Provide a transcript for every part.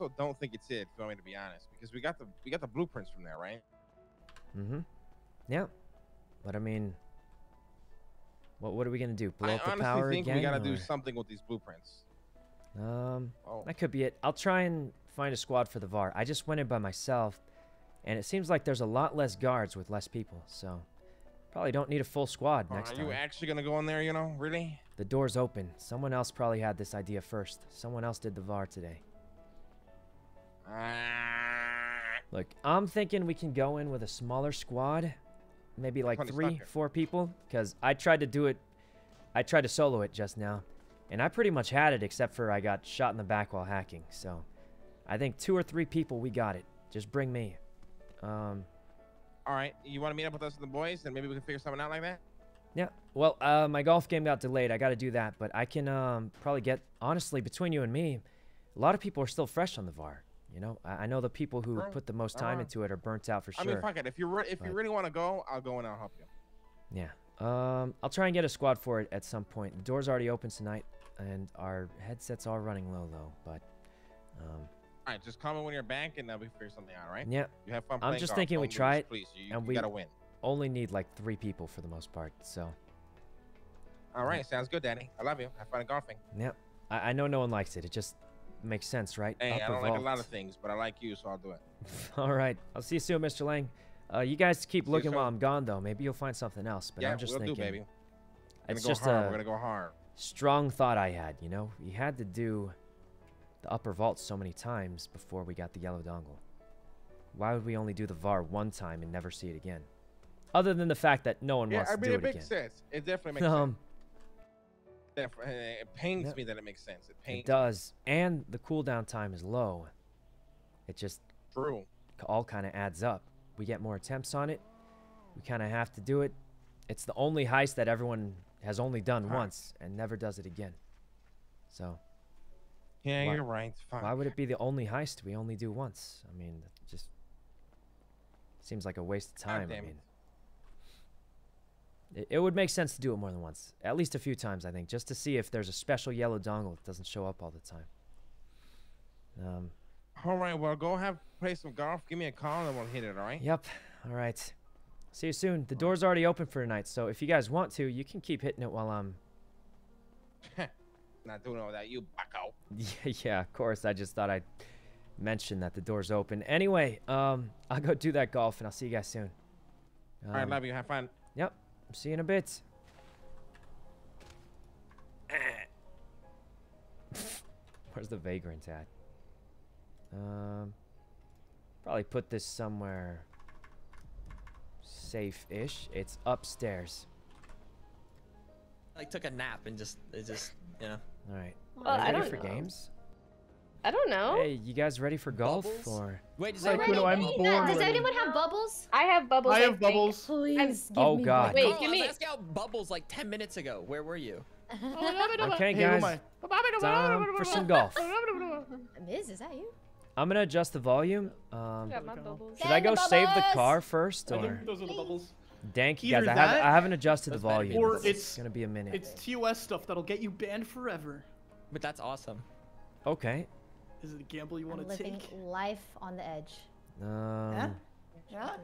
also don't think it's it. If you want me to be honest, because we got the we got the blueprints from there, right? Mm-hmm. Yeah. But I mean, what what are we gonna do? Blow I up the honestly power think again? we gotta do something with these blueprints. Um, Oh, that could be it. I'll try and find a squad for the VAR. I just went in by myself, and it seems like there's a lot less guards with less people, so probably don't need a full squad Oh, next are time. Are you actually gonna go in there? You know, really? The door's open. Someone else probably had this idea first. Someone else did the VAR today. Look, I'm thinking we can go in with a smaller squad, maybe like three, four people, because I tried to do it. I tried to solo it just now, and I pretty much had it except for I got shot in the back while hacking. So, I think two or three people we got it. Just bring me. Um, all right. You want to meet up with us and the boys, and maybe we can figure something out like that? yeah. Well, uh, my golf game got delayed. I got to do that, but I can um probably get honestly between you and me, a lot of people are still fresh on the VAR. You know, I, I know the people who Bro, put the most time uh, into it are burnt out for sure. I mean, fuck it. If you re- if you really want to go, I'll go and I'll help you. Yeah. Um, I'll try and get a squad for it at some point. The door's already open tonight, and our headsets are running low, though. But, um, All right, just me when you're back, and then we figure something out. Right? yeah, You have fun. I'm just golf. thinking we Don't try lose, it, Please, you, and you we- gotta win. only need like three people for the most part. So, All right, sounds good, Danny. I love you. Have fun golfing. yeah, I, I know no one likes it. It just makes sense, right? Hey, I don't like a lot of things, but I like you, so I'll do it. All right, I'll see you soon, Mr. Lang. Uh, you guys keep See looking while. I'm gone, though. Maybe you'll find something else. But yeah, I'm just we'll thinking, do, baby. It's just hard. a We're gonna go hard. strong thought I had. You know, we had to do the upper vault so many times before we got the yellow dongle. Why would we only do the VAR one time and never see it again? Other than the fact that no one Yeah, wants I to do it it makes again. sense. It definitely makes Um, sense. It pains me that it makes sense. It pains it does, and the cooldown time is low. It just True. all kind of adds up. We get more attempts on it. We kind of have to do it. It's the only heist that everyone has only done once and never does it again. So Yeah, Why- you're right. Fuck. why would it be the only heist we only do once? I mean, just seems like a waste of time. I mean, it, it would make sense to do it more than once, at least a few times, I think, just to see if there's a special yellow dongle that doesn't show up all the time. Um, All right, well, go have play some golf. Give me a call and we'll hit it. All right. Yep. All right. See you soon. The door's already open for tonight, so if you guys want to, you can keep hitting it while I'm. Not doing all that, you bucko. Yeah, yeah, of course. I just thought I'd mention that the door's open. Anyway, um, I'll go do that golf, and I'll see you guys soon. all right, Um, love you. Have fun. Yep. See you in a bit. Where's the vagrant at? Um, probably put this somewhere safe-ish. It's upstairs. Like took a nap and just it just you know. All right. Well, Are you I ready don't for know. games? I don't know. Hey, you guys ready for golf Bubbles? or? Wait, does Like, everyone Kuno, I'm bubbles? born Does anyone have bubbles? I have bubbles. I have think. bubbles. Please give Oh, me God. Wait, Karl, give I was me- asking out bubbles like ten minutes ago. Where were you? Okay, Hey, who am guys. I? Time for some golf. Miz, is that you? I'm gonna adjust the volume. Um, got my bubbles. should I go the save the car first, I or? think those are the bubbles. Thank you guys. I haven't, I haven't adjusted the That's better be volume. Or It's, it's- gonna be a minute. It's TOS stuff that'll get you banned forever. But that's awesome. Okay. Is it a gamble you want to living take? life on the edge. Um, Yeah. Alright.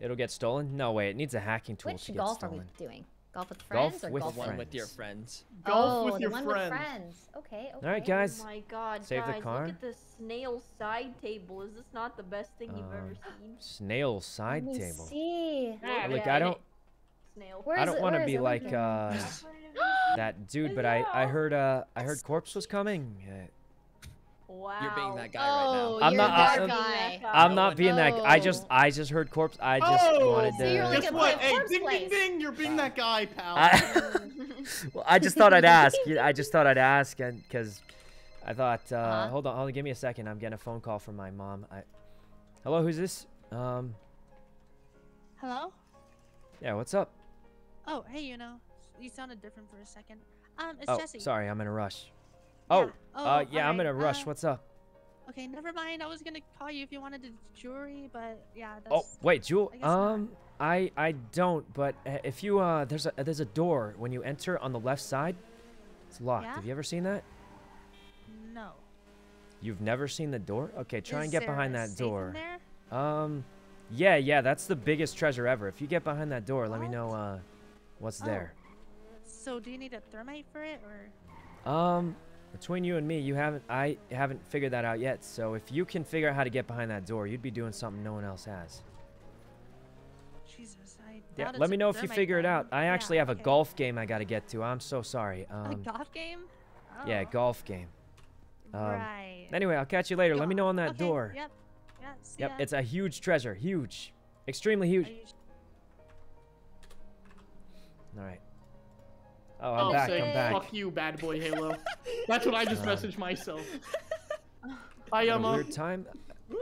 it'll get stolen. No way. It needs a hacking tool Which to get golf are we doing? Golf with Golf friends or with golf One with with your friends. friends. Golf oh, with the your one friends. with friends. Okay, okay. All right, guys. Oh my god, Save the car. look at this snail side table. Is this not the best thing you've ever Um, seen? Snail Let side me table. see. Ah, Look, yeah, I don't. Snail. Where I don't want to be like uh, that dude, but I I heard uh I heard corpse was coming. Uh, Wow. You're being that guy Oh, right I'm you're not- that I'm- guy. I'm not one- being that. g- I just Oh. I just heard corpse. I just Oh, wanted so you're to. like Guess a what? play Hey, corpse ding, ding, ding! You're being that guy, pal. I, well, I just thought I'd ask. I just thought I'd ask, and because I thought, uh, Uh-huh. hold on, hold on, give me a second. I'm getting a phone call from my mom. I, hello, who's this? Um, Hello? yeah, what's up? Oh, hey, you know, you sounded different for a second. Um, it's oh, Jesse. sorry, I'm in a rush. Oh, Yeah. Oh, uh, yeah, I'm in a rush. uh, What's up? Okay, never mind. I was gonna call you if you wanted the jewelry, but yeah, that's. Oh, wait, Jewel. I guess not. Um, I I don't. But uh, if you uh, there's a there's a door when you enter on the left side. It's locked. Yeah? Have you ever seen that? no? You've never seen the door? Okay, try Is and get behind that door. there? Um, yeah, yeah, that's the biggest treasure ever. If you get behind that door, let me know uh, what's Oh. there. So do you need a thermite for it or? Um, between you and me, you haven't, I haven't figured that out yet. So if you can figure out how to get behind that door, you'd be doing something no one else has. Jesus, I. Yeah, let me a know if you figure it out. I Yeah, actually have a golf game I gotta get to. I'm so sorry. a Um, golf game? yeah, Oh, golf game. Um, right. Anyway, I'll catch you later. Let me know on that Okay, door. Yep. Yeah, Yep, ya. it's a huge treasure. Huge. Extremely huge. You- All right. Oh, I'm I'll back. say I'm back. fuck you, bad boy Halo. That's what I just Uh, messaged myself. I What a am a weird time.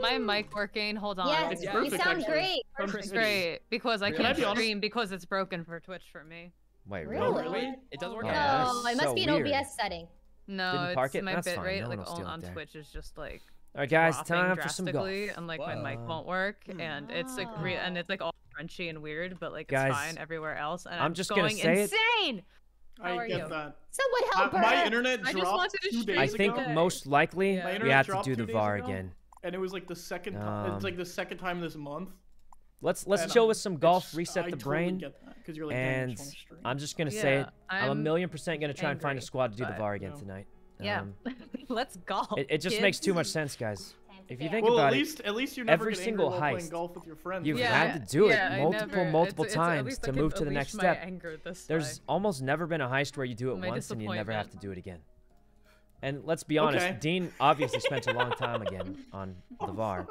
My mic working. Hold on. Yes, It's you perfect, sound actually. great. Perfect. It's great because I Can I can't be honest? stream because it's broken for Twitch for me. Wait, Really? really? It doesn't work Oh, out. No, it must so be an weird. OBS setting. No, Didn't park it's it? my That's fine, bitrate no like on, on. Twitch is just like All right, guys, time for some golf. drastically, and like my mic won't work, and it's like re- and Oh. it's like all crunchy and weird, but like Guys, it's fine everywhere else. And I'm I'm, just gonna going say it. insane. How I are get you? that. Someone Uh, help her. my internet I just dropped wanted two stream days I think ago, most likely Yeah. We have to do the VAR ago. again. and it was like the second time. Um, it's like the second time this month. Let's let's and, chill um, with some golf, reset I the totally brain, get that, 'cause you're like, and just wanna stream." I'm just gonna say Yeah, it. I'm, a I'm million percent gonna try and find a squad to do the VAR again No. tonight. Yeah, Um, let's golf. it, it just makes too much sense, guys. If you think well, about at it, least at least you never every single angry heist, playing golf with your friends. you've right? had to do it yeah, multiple, never- multiple it's- it's- times least to move to the next step. There's way. almost never been a heist where you do it My once and you never have to do it again. And let's be honest, Okay. Dean obviously spent a long time again on the VAR.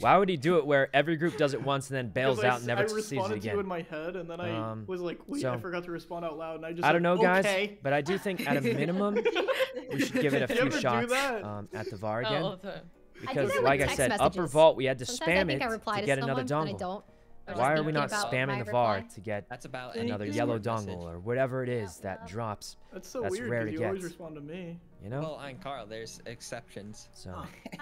Why would he do it where every group does it once and then bails Because I out and never I sees it again? I responded to you in my head, and then I Um, was like, "Wait, so- I forgot to respond out loud." And I just I don't know, guys, Okay. but I do think at a minimum we should give it a few shots um, at the VAR Oh, again. all the time. I do Because, that with like I text said, upper messages. vault we had to Sometimes I spam think it I reply to to get another someone, I dongle. don't. Why are we not spamming the VAR to get That's about another yellow Discord message. dongle or whatever it is Yeah, that yeah. drops? That's so That's weird rare to you always get. respond to me. You know? Well, and Karl, there's exceptions. So,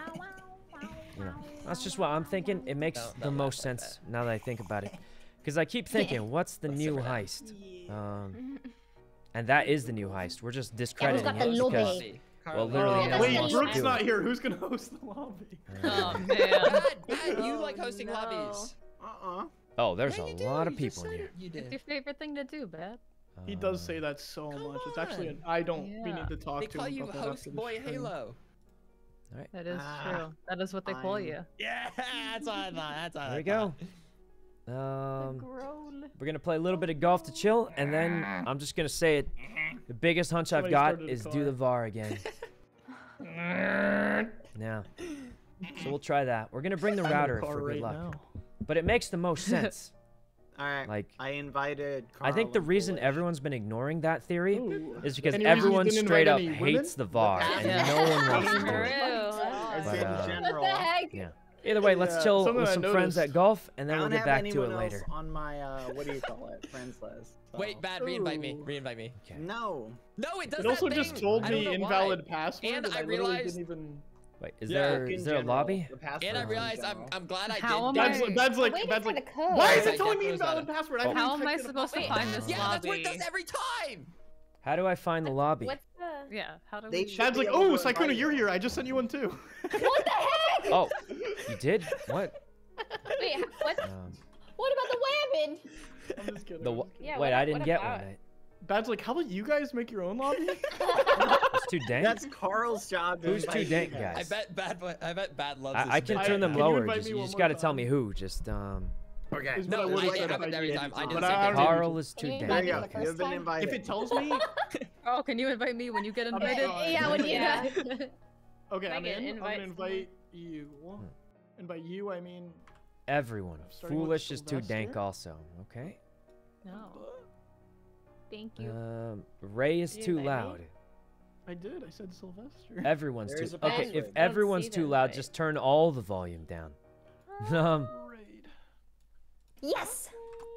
you know, that's just what I'm thinking. It makes Don't- the most laugh like sense now that I think about it. Because I keep thinking, what's the Let's new heist? Um, and that is the new heist. We're just got discrediting the it lobby? because Karl, literally Yeah, Uh, wait, the wants new to Brooke's not here. Who's gonna host the lobby? Oh man. Bad, bad, you Oh, like hosting no. lobbies. Uh-uh. oh, there's Yeah, a do, lot of you people in here. it. You It's your favorite thing to do, Bab. He does Uh, say that so Come much. It's actually an. I don't. We need to talk They to him you about that after host the boy stream. Halo. That is Ah, true. That is what they call I'm- you. Yeah, that's what I thought. That's what There I we go. thought. Um, Grown. we're gonna play a little bit of golf to chill, and then I'm just gonna say it. The biggest hunch I've got started a is do the VAR again. Now, so we'll try that. We're gonna bring the I'm in a router car for good right luck, now. but it makes the most sense. All right. Like, I invited. I think the reason Foolish. everyone's been ignoring that theory Ooh. is because Any everyone straight up invite women? hates the VAR, and no one wants to do For it. But, uh. What the heck? Yeah. Either way, let's Yeah, chill something with some friends at golf, and then we'll get back to anyone it else later. on my uh, what do you call it, friends list. so- Wait, bad. Re-invite me. Ooh. Re-invite me. Okay. No. No, it does It that also thing. just told me know why. invalid password, And and I I, literally realized- didn't even. Wait, is Yeah. there In is there a lobby? the And I realized I'm. I'm glad I How did. am That's I- that's like Waiting that's for like. the code. Why is it telling me Definitely invalid password? I. How am I typed it in a supposed to box. find this Yeah, that's what it does every time. How do I find the lobby? What's the? Yeah. How do They we? should Dad's be like, oh, to you're here. I just sent you one too. What the heck? Oh, you did? What? Wait, what? Um, What about the wabbit? I'm just kidding. the I'm just kidding. Yeah, wait, what- I didn't get about one. I- Dad's like, how about you guys make your own lobby? It's too dank. That's Karl's job. to Who's too dank, guys. I bet bad. boy- I bet bad loves this. I, I can turn them Can lower. invite Just, you just got to tell me who. Just um, Okay. Is what I No, would've I said did if I every time. I did But the same already- thing. Karl is too dank. There you go. You've been invited. if it tells me, Oh, can you invite me when you get invited? Yeah, when you Yeah. okay, I'm in. I'm gonna invite you. And Invite you. I mean, everyone. Foolish is too dank also. Okay. No. Thank you. Um, Ray is You too loud. me? Loud. I did. I said Sylvester. Everyone's There too. is Okay, if Don't everyone's too loud, invite. just turn all the volume down. um, Yes.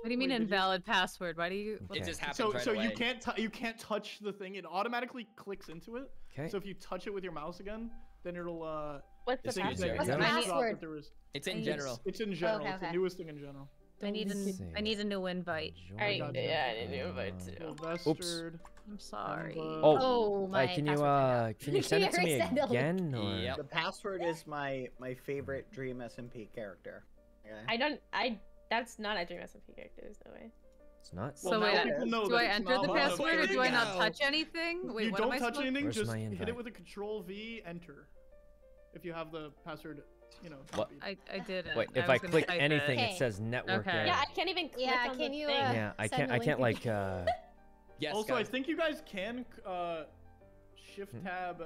What do you mean Wait, did you- invalid password? Why do you? Okay. It just happens So right so away. you can't tou- you can't touch the thing. It automatically clicks into it. okay. So if you touch it with your mouse again, then it'll uh. What's the It's thing easier. it password? What's the password? if there was- It's in general. It's in general. okay, It's the newest thing in general. I need Let's a. I need a new invite. I, Join- yeah, I need to invite Uh, too. Sylvester. I'm sorry. Uh, Oh, Oh my. Hey, can you uh can you send it to me already said no. again or Yep. The password is my my favorite Dream SMP character. Okay. I don't. I. That's not a Dream SMP character. There's no way. it's not? Well, so now wait, people know do I enter the password or do I not touch anything? Wait, you what don't am I touch supposed- anything. Where's just hit it with a Control V, enter. If you have the password, you know. What? I, I did it. Wait, if was I click anything, it Okay. says network Okay. Yeah, I can't even click Yeah, on can the you, thing. uh, Yeah, I can't. I can't like. again. uh Yes, also, I think you guys can uh, shift Hmm? tab,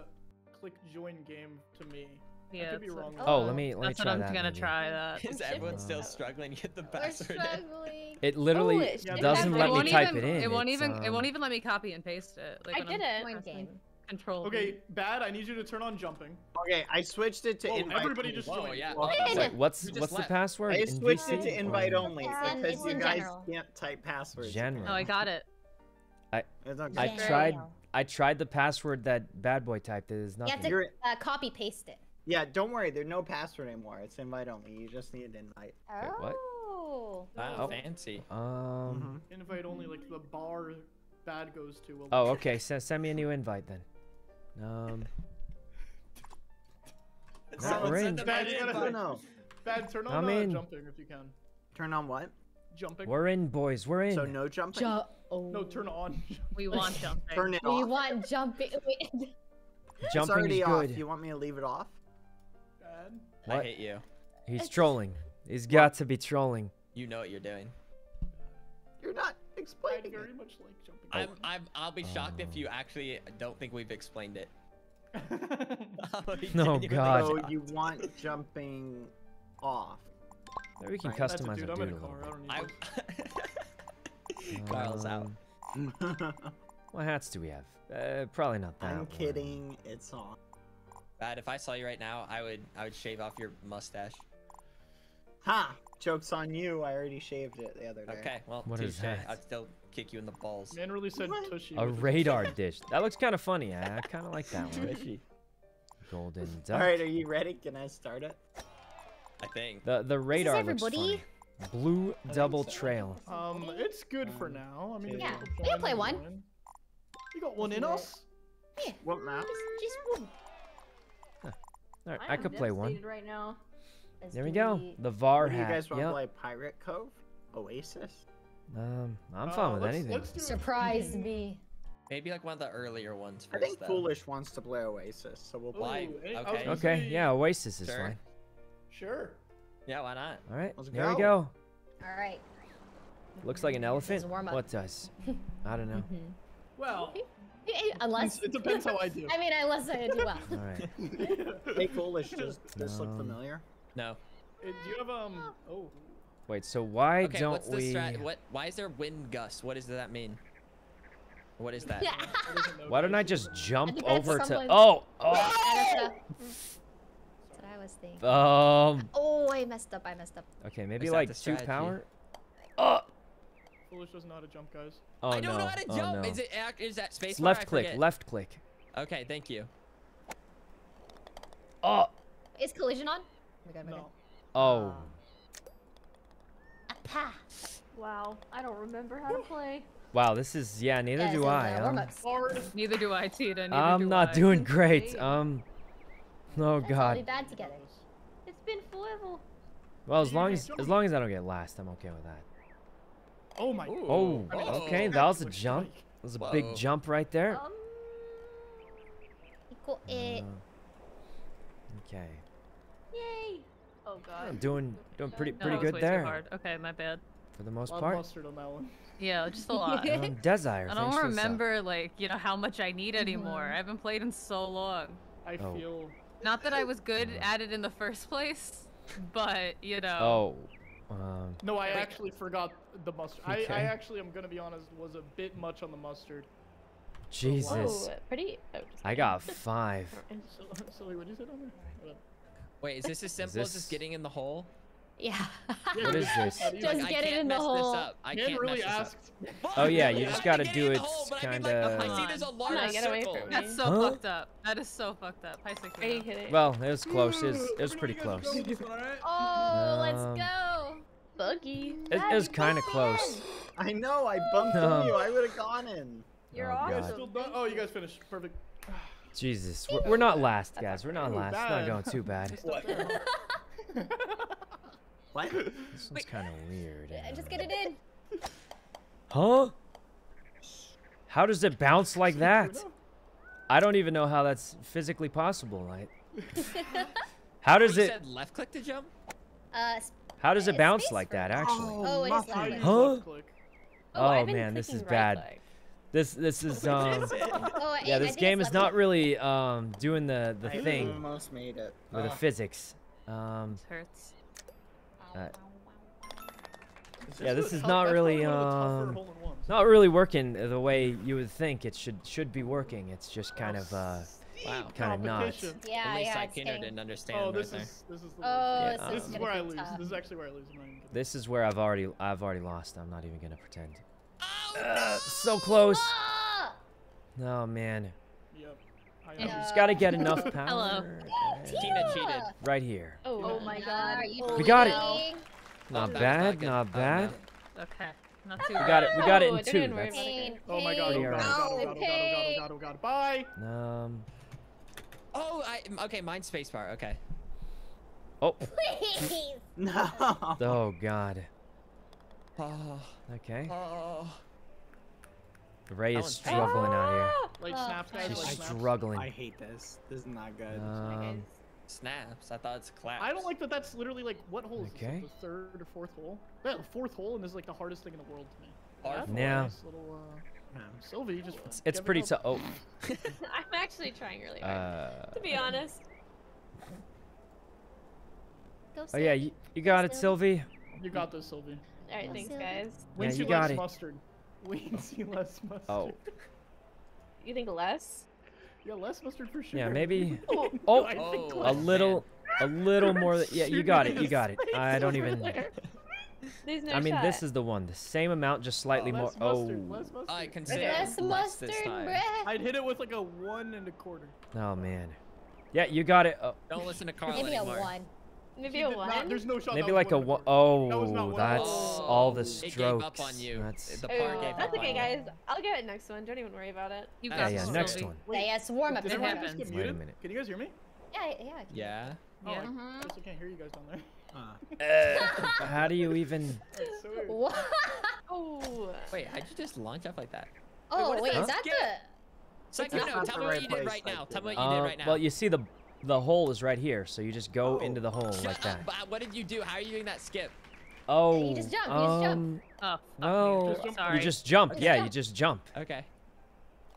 click join game to me. Yeah, could be that's what- wrong. Oh, Oh. let me let That's me what try I'm that. gonna maybe. try that. Is everyone still Uh, struggling to get the We're password? struggling. It literally Foolish. Yeah, doesn't it let me won't type even, it in. It won't It's, even. It won't um, even let me copy and paste it. Like I did I'm it. Join game. Control. Okay, V. bad. I need you to turn on jumping. Okay, I switched it to Whoa, invite. everybody only. just Whoa, joined. yeah. Well, Win. Wait, what's Who just what's the password? I switched it to invite or- only because it's you guys general. can't type passwords. General. Oh, I got it. It's okay. I tried. I tried the password that bad boy typed. There's You have to uh, copy paste it. Yeah, don't worry. There's no password anymore. It's invite only. You just need an invite. Wait, what? Oh. Wow, Oh. fancy. Um. Invite only, like the bar bad goes to. Oh, okay. So send me a new invite then. Um. So Not ring. send them Bad, an you. No. Bad. Turn on uh, in. jumping if you can. Turn on what? Jumping. We're in, boys. We're in. So no jumping. Ju- oh. No, turn on. We want jumping. Turn it We off. want jumping. Wait. it's Jumping already is off. You want me to leave it off? Bad. I hate you. He's trolling. He's got to be trolling. You know what you're doing. You're not I explaining very it. much like jumping. I'm, I'm, I'll be shocked if you actually don't think we've explained it. No, God. So you want jumping off? Maybe we can Right. That's a customize dude. our I'm in dude a a car. I little don't need I... this. bit. Karl's out. Um, What hats do we have? Uh, probably not that. I'm one. kidding. It's on. Bad. If I saw you right now, I would, I would shave off your mustache. Ha! Joke's on you. I already shaved it the other day. Okay, well, What is touche. that? I'd still kick you in the balls. Man really said What? tushy. A radar dish. That looks kind of funny. I, I kind of like that one. Golden duck. All right, are you ready? Can I start it? I think. The the radar looks everybody? funny. Blue double so. trail. Um, it's good for now. I mean, yeah, we can play then one. You got one in us. Yeah. What map? Just, just one. All right, I I could play one. right now. Let's There we go. the- The VAR What do you guys want to Yep. play? Pirate Cove? Oasis? Um, I'm Uh, fine with let's- anything. let's. Surprise me. Maybe like one of the earlier ones I first. think though. Foolish wants to play Oasis, so we'll play. Ooh, eh, I was Okay. Okay, yeah, Oasis is Sure. fine. Sure. Yeah, why not? All right, Let's there we go. go. All right. Looks like an elephant. warm up. What does? I don't know. Well, Eh, Unless. it depends how I do. I mean, unless I do well. All right. Hey, Foolish, does this look Um, familiar? No. Eh, do you have um? Oh, Wait, so why okay, don't what's the we? strat? What? Why is there wind gust? What does that mean? What is that? Yeah. I doesn't know, Why don't I just jump think that's over to? Oh, oh. That is That's what I was thinking. Um. Oh, I messed up. I messed up. Okay, maybe like the two strategy? power. Oh. Foolish doesn't know how to jump, guys. Oh I don't no. know how to oh, no. Is it? act- Is that space? Left click. Left click. Okay, thank you. Oh. Is collision on? We're good. We're No. Oh. good. Apa. Wow, I don't remember how to play. Wow. This is yeah. Neither Yeah, do this I. um, Neither do I, Tita. Neither I'm do not I. doing great. Great. Um. Oh Let's all do God. bad together. It's been forever. Well, as long as as long as I don't get last, I'm okay with that. Oh my. Ooh. Oh. Whoa. Okay. That was a jump. That was a big jump right there. Um, Eh, Uh, okay. Yay! Oh god. I'm doing doing pretty No, pretty that was good way too there hard. Okay, my bad. for the most Lot of part. mustard on that one. Yeah, just a lot. Um, Desire, I don't for the remember like you know how much I need anymore. Mhm. I haven't played in so long. I Oh. feel. Not that I was good at it in the first place, but you know. Oh. Um, No, I Wait. actually forgot the mustard. I, Okay. I actually, I'm gonna be honest, was a bit much on the mustard. Jesus. Whoa, pretty. Oh, I got five. So, Silly, what did you say down there? Hold up. Wait, is this as simple as just getting in the hole? Yeah. What is this? How Just Like, get it in the mess hole. This up. I Man can't really mess this up. asked. Oh, yeah, you just gotta do it hole, but I mean, kinda- I see there's a large on, circle. That's so Huh? fucked up. That is so fucked up. Are you kidding? Well, it was close. It was, it was Let me know pretty you guys are close. going with this one, alright? Oh, let's Um, go. buggy. It, it was kind of close. I know. I bumped Um, into you. I would have gone in. You're Oh, God. awesome. Still done? Oh, you guys finished. Perfect. Jesus, we're, we're not last, guys. We're not Ooh, last. It's not going too bad. What? what? This one's kind of weird. Just get it in. Huh? How does it bounce like that? I don't even know how that's physically possible. Like, how does it? said left click to jump? Uh, How does it uh, bounce like that? Actually. Oh, it is muffin. Left click. Huh? left click. Oh, man, this is clicking right bad. click. This this is um. Oh, Yeah, this game is not really um doing the the I thing almost made it. with the physics. Um, This hurts. uh, This Yeah, this is not really, probably one of the tougher um, not really working the way you would think it should should be working. It's just kind of uh Wow. kind of not. Yeah, At least yeah, I it's Keener didn't understand Oh, right this there. is this is the Oh, Yeah, this um, this is is where I lose. tough. This is actually where I lose. I'm not even. This is where I've already I've already lost. I'm not even gonna pretend. Oh, Uh, so close. Oh man, Yep. I Yeah. just gotta get enough power. Hello. Tina cheated. Right here. Oh, Oh my god. Are you We got it. Not that's bad. not good. Not Oh, bad. no. Okay. Not too We got it. We got it No, in don't two. even That's. Pain, Oh my god. Oh god. Oh god. Oh god. Oh god. Oh pain. god. Oh god. Bye. um. Oh, I okay. Mine's spacebar. Okay. Oh. Please. No. Oh God. Oh, Okay. oh. Ray is struggling out here. Like Oh, snaps, guys. She's Like snaps. struggling. I hate this. This is not good. Um. Snaps. I thought it's claps. I don't like that. That's literally like what hole is Okay. this? Like the third or fourth hole? Yeah, the fourth hole, and this is like the hardest thing in the world to me. Hard Yeah. Nice little, uh, Sylvie, just. It's, it's pretty tough. Oh. I'm actually trying really hard. Uh. to be honest. Go Oh yeah, you, you got it, Sylvie. You got this, Sylvie. All right, thanks, Silver. guys. Yeah, Wincy you got it. mustard. Wincy less mustard. Oh. You think less? Yeah, less mustard for sure. Yeah, maybe Oh, Oh, I Oh, a little, a little more. Th- yeah, you got it. You got it. I don't even. There's no I mean, this is the one. The same amount, just uh, slightly more. Less Oh. mustard, less mustard. I consider Less less mustard, this time. bruh. I'd hit it with like a one and a quarter. Oh man. Yeah, you got it. Oh, Don't listen to Karl Maybe a one. Maybe She a did not- one. there's no shot. maybe like a one. Oh. That was not one. that's Oh, all the It strokes. gave up on you. That's. The Oh, par gave that's okay, on guys. I'll get it next one. Don't even worry about it. You Yeah, yeah, next Sylvie. one. Yeah, yeah, it's warm up. Did It's a everyone warm up. else Wait a minute. Can you guys hear me? Yeah, yeah. you. Yeah. Oh, Yeah. I Mhm. guess I can't hear you guys down there. Uh, How do you even? That's so weird. What? Oh. Wait, how'd you just launch off like that? Oh, what is wait, that? is that Skip. the? It's like, no, no, tell me what you did right now. Tell me what you did Uh, right now. well, you see the the hole is right here, so you just go Oh. into the hole Shut like up, that. Bob. What did you do? How are you doing that skip? Oh. just jump, you just jump. um, Oh, No, you. Just jump. Sorry. you just jump. Okay. Yeah, you just jump. Okay.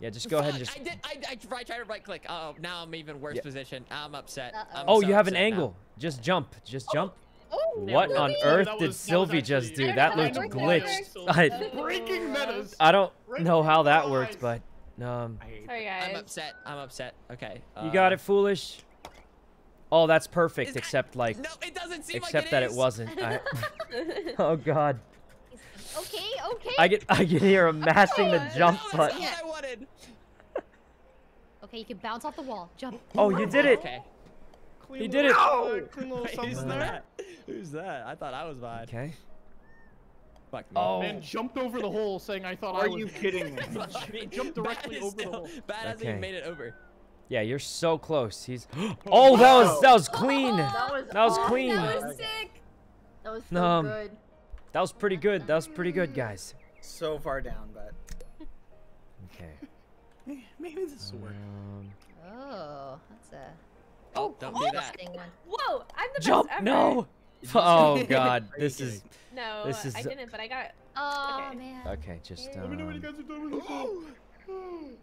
Yeah, just go ahead and just. I did. I, I, I tried to right click. Oh, now I'm even worse Yeah. position. I'm upset. Uh-oh. I'm Oh, so you have an upset now. angle. Just jump. Just jump. Oh, What on Yeah, earth that did was- Sylvie just do? That don't looked glitched. I, Breaking metas. I don't know how that worked, but um, I hate Sorry, I'm upset. I'm upset. Okay. you got uh, it, foolish. Oh, that's perfect, that- except like, No, it doesn't seem except like that is. it wasn't. I, oh God, Okay, okay. I get I can hear him mashing the Oh, jump No, that's button. not what I wanted. Okay, you can bounce off the wall. Jump. Oh, you did it. Okay. Clean He did little- it. uh, Clean little Wait, something who's there. that? Who's that? I thought I was bad. Okay. Fuck me. Oh. Man jumped over the hole saying I thought I was. Are you kidding me? I jumped directly is over the hole. Bad hasn't even made it over. Yeah, you're so close. He's. Oh, that was that was clean. That was That was clean. That was sick. That was so Um, good. That was pretty good. That was pretty good, guys. So far down, but Okay. maybe this will work. Um, Oh, that's a Oh, don't do that. one. Whoa, I'm the jump! best ever. No. Oh God, this is No, This is- I didn't, but I got. Oh Okay. man. okay. Just Let me know when you um, guys are done with this hole. You guys want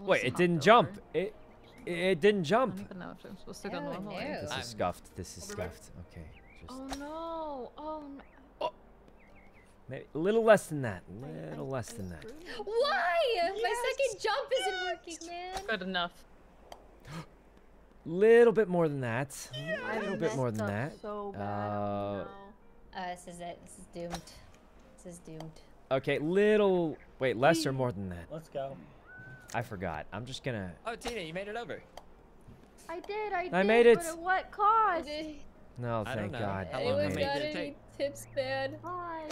wait. It didn't dog, jump. It it didn't I jump. don't even know if I'm supposed to go Oh, normal. no. This is scuffed. This is I'll be back. scuffed. Okay. Just Oh no! Oh no! Oh. maybe a little less than that. A little less than that. Why? My second jump isn't working, man. Good enough. A little bit more than that. I A little bit more than that. So bad. Uh, no. Uh, this is it. This is doomed. This is doomed. Okay, little. Wait, less or more than that? Let's go. I forgot. I'm just gonna. Oh, Tina, you made it over. I did. I did. I made it. But at what cost? No, I don't thank know. God. How long Anyone how many got any tips, man? Five.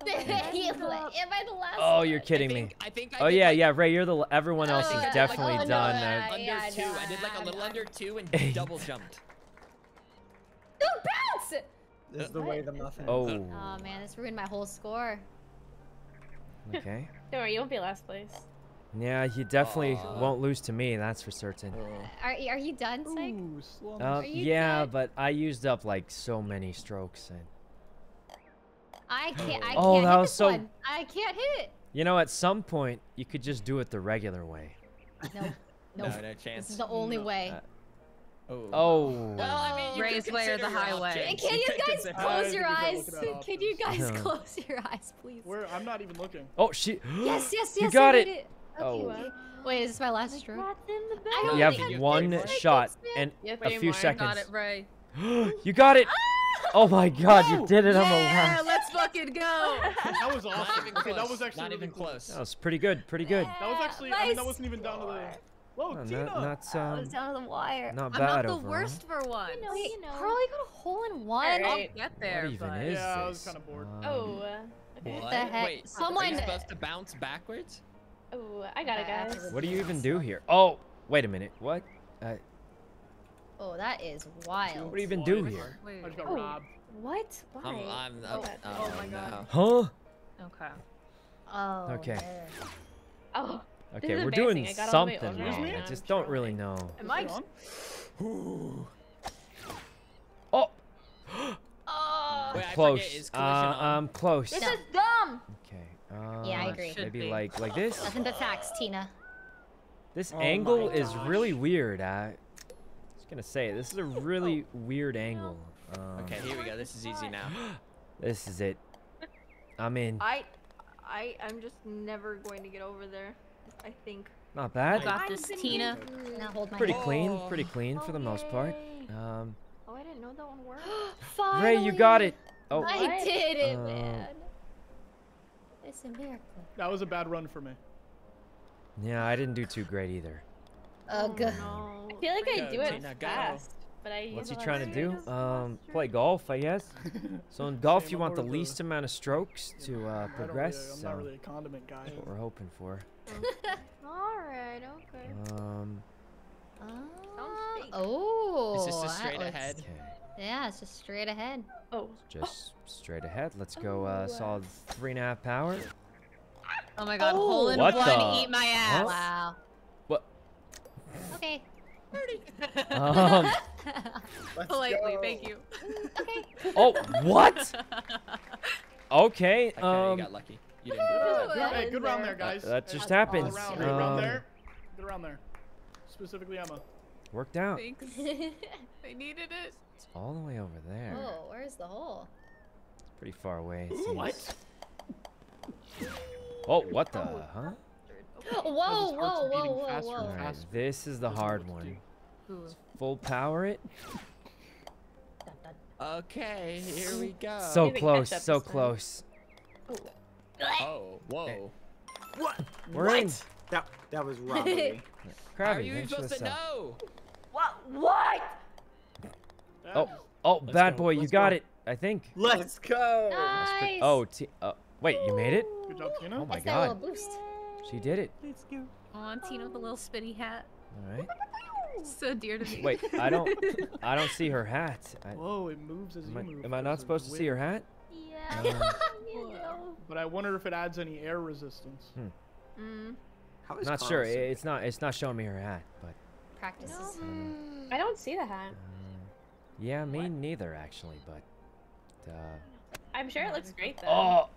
Am I the last Oh, one? you're kidding I me. think, I think I Oh yeah, like yeah, Ray, you're the. Everyone else Oh, is I did like definitely done. bit. uh, under yeah, two. know, I did like a I little under two and Eight. double jumped. Don't bounce! This is the way the muffin. Oh, Oh man, this ruined my whole score. Okay. Don't worry, you won't be last place. Yeah, you definitely Aw. won't lose to me. That's for certain. Are, are you done, Psych? Ooh. Uh, you yeah, dead? but I used up like so many strokes. And I can't. I Oh, can't that hit was this so- one. I can't hit it. you know, at some point, you could just do it the regular way. No, no. No, no This is the only way. Uh, Oh. Oh. Well, I mean, you Ray's way or the highway. options. Can you could guys close your eyes? Can you guys options. close your eyes, please? Where I'm not even looking. Oh, she. Yes, yes, yes. You got did it. Okay, Oh. wait. Wait, is this my last stroke? Rats in the bag. I You have one did. shot Thanks, and Yep, a few more. seconds. Got it, Ray. you got it. Oh my God, you did it on the Yeah, last. let's fucking go. That was awesome. Okay, that was actually Not really even cool. close. That was pretty good. Pretty good. That was actually. I mean, that wasn't even down to the. Whoa, Oh, Tina. not, not I um, was down to the wire. not I'm bad not the overall. worst for one. You know, Wait, you know. Carly got a hole in one. Alright. I'll get there, What even but is Yeah, I was this? kinda bored. Um, Oh, uh, okay. What? the heck? Wait, are Someone- you supposed to bounce backwards? Oh, I got it, guys. What do you even do here? Oh, wait a minute. What? Uh, Oh, that is wild. what do you even do here? Wait. I just got Oh. robbed. What? Why? I'm, I'm, Oh, I'm, oh my no. God. Huh? Okay. Oh. Okay. man. Oh, Okay, we're doing embarrassing. I got all the way something over wrong. it. I just don't really know. Am I? Oh, Oh. Wait, I close. forget, is Uh, collision on? um, close. This No. is dumb. Okay. Uh, Yeah, I agree. Maybe be. like like this. Nothing but facts, Tina. This Oh angle is really weird. I was gonna say this is a really weird angle. Um, Okay, here we go. This is easy now. This is it. I'm in. I, I, I'm just never going to get over there. I think. Not bad. Got I've this, Tina. Now hold my Pretty hand. clean. Oh. Pretty clean for the most part. Um, Oh, I didn't know that one worked. Ray, you got it. Oh, I What? did it, Uh, man. It's a miracle. That was a bad run for me. yeah, I didn't do too great either. Ugh. no. I feel like I do it fast, but I What's he use a trying to do? Um, play golf, I guess. So in golf, Same, you want the more of a- least amount of strokes to uh, I don't really- progress. I'm So not really a condiment guy. that's what we're hoping for. Alright, okay. Um, Ah, oh. Is this just that straight ahead? okay, Yeah, it's just straight ahead. Oh, just straight ahead. Let's go. Uh, solid three and a half power. Oh my god, hole in What one, the- eat my ass. Wow. What? Okay. Um. Politely, go. thank you. okay. Oh, what? Okay. Okay, you Um. got lucky. You didn't do that. Hey, good round there. there, guys. that Hey, just all happens. around, Good round Um, there. Good round there. Specifically Emma. Worked out. Thanks. I needed it. It's all the way over there. Oh, where's the hole? It's Pretty far away. It seems. What? Oh, what the? Huh? Whoa, whoa, whoa, whoa, faster whoa. Alright, faster. this is the hard what to one. Full power it. Okay, here we go. So close, so close. Oh, whoa. What? We're what? in. That that was robbery. How are Krabby, you thanks for supposed to sub. know? What? What? Oh, oh, Let's bad go, boy, you let's got go. it. I think. Let's go. Nice. Oh, t- uh, wait, you made it? Good job, Tina. Oh my That's that little god, boost. She did it. On Tina with a little spitty hat. All right. So dear to me. Wait, I don't, I don't see her hat. I, Whoa, it moves as am, you I, move. am I not supposed to see her hat? Yeah. You know. But I wonder if it adds any air resistance. Mm. How is Not sure. Karl so- It's not. It's not showing me her hat, but. Practices. I don't. I don't see the hat. Uh, yeah, me neither actually, but. Uh, I'm sure it looks great though. oh.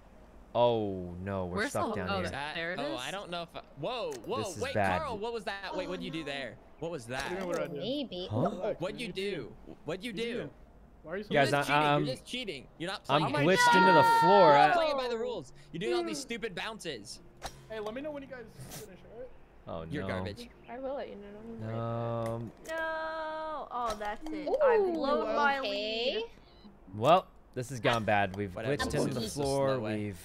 Oh no, we're Where's stuck the- down oh, here. Is that, There it oh, is. I don't know if. I, whoa, whoa, This is wait, bad. Karl, what was that? Wait, what'd you do there? What was that? What do you mean, what did I do? Maybe. Huh? What'd you do? What'd you do you do? do? Why are you so You're Guys, just I- cheating. I'm- You're just cheating. You're not I'm glitched by into the the floor. You're I- not playing by the rules. You're doing all these stupid bounces. Hey, let me know when you guys finish, alright? Oh no. You're garbage. I will let you know. Don't even worry. Um. No. Oh, that's it. Ooh, I've blown my lead. Well, this has gone bad. We've Whatever. glitched into the floor. We've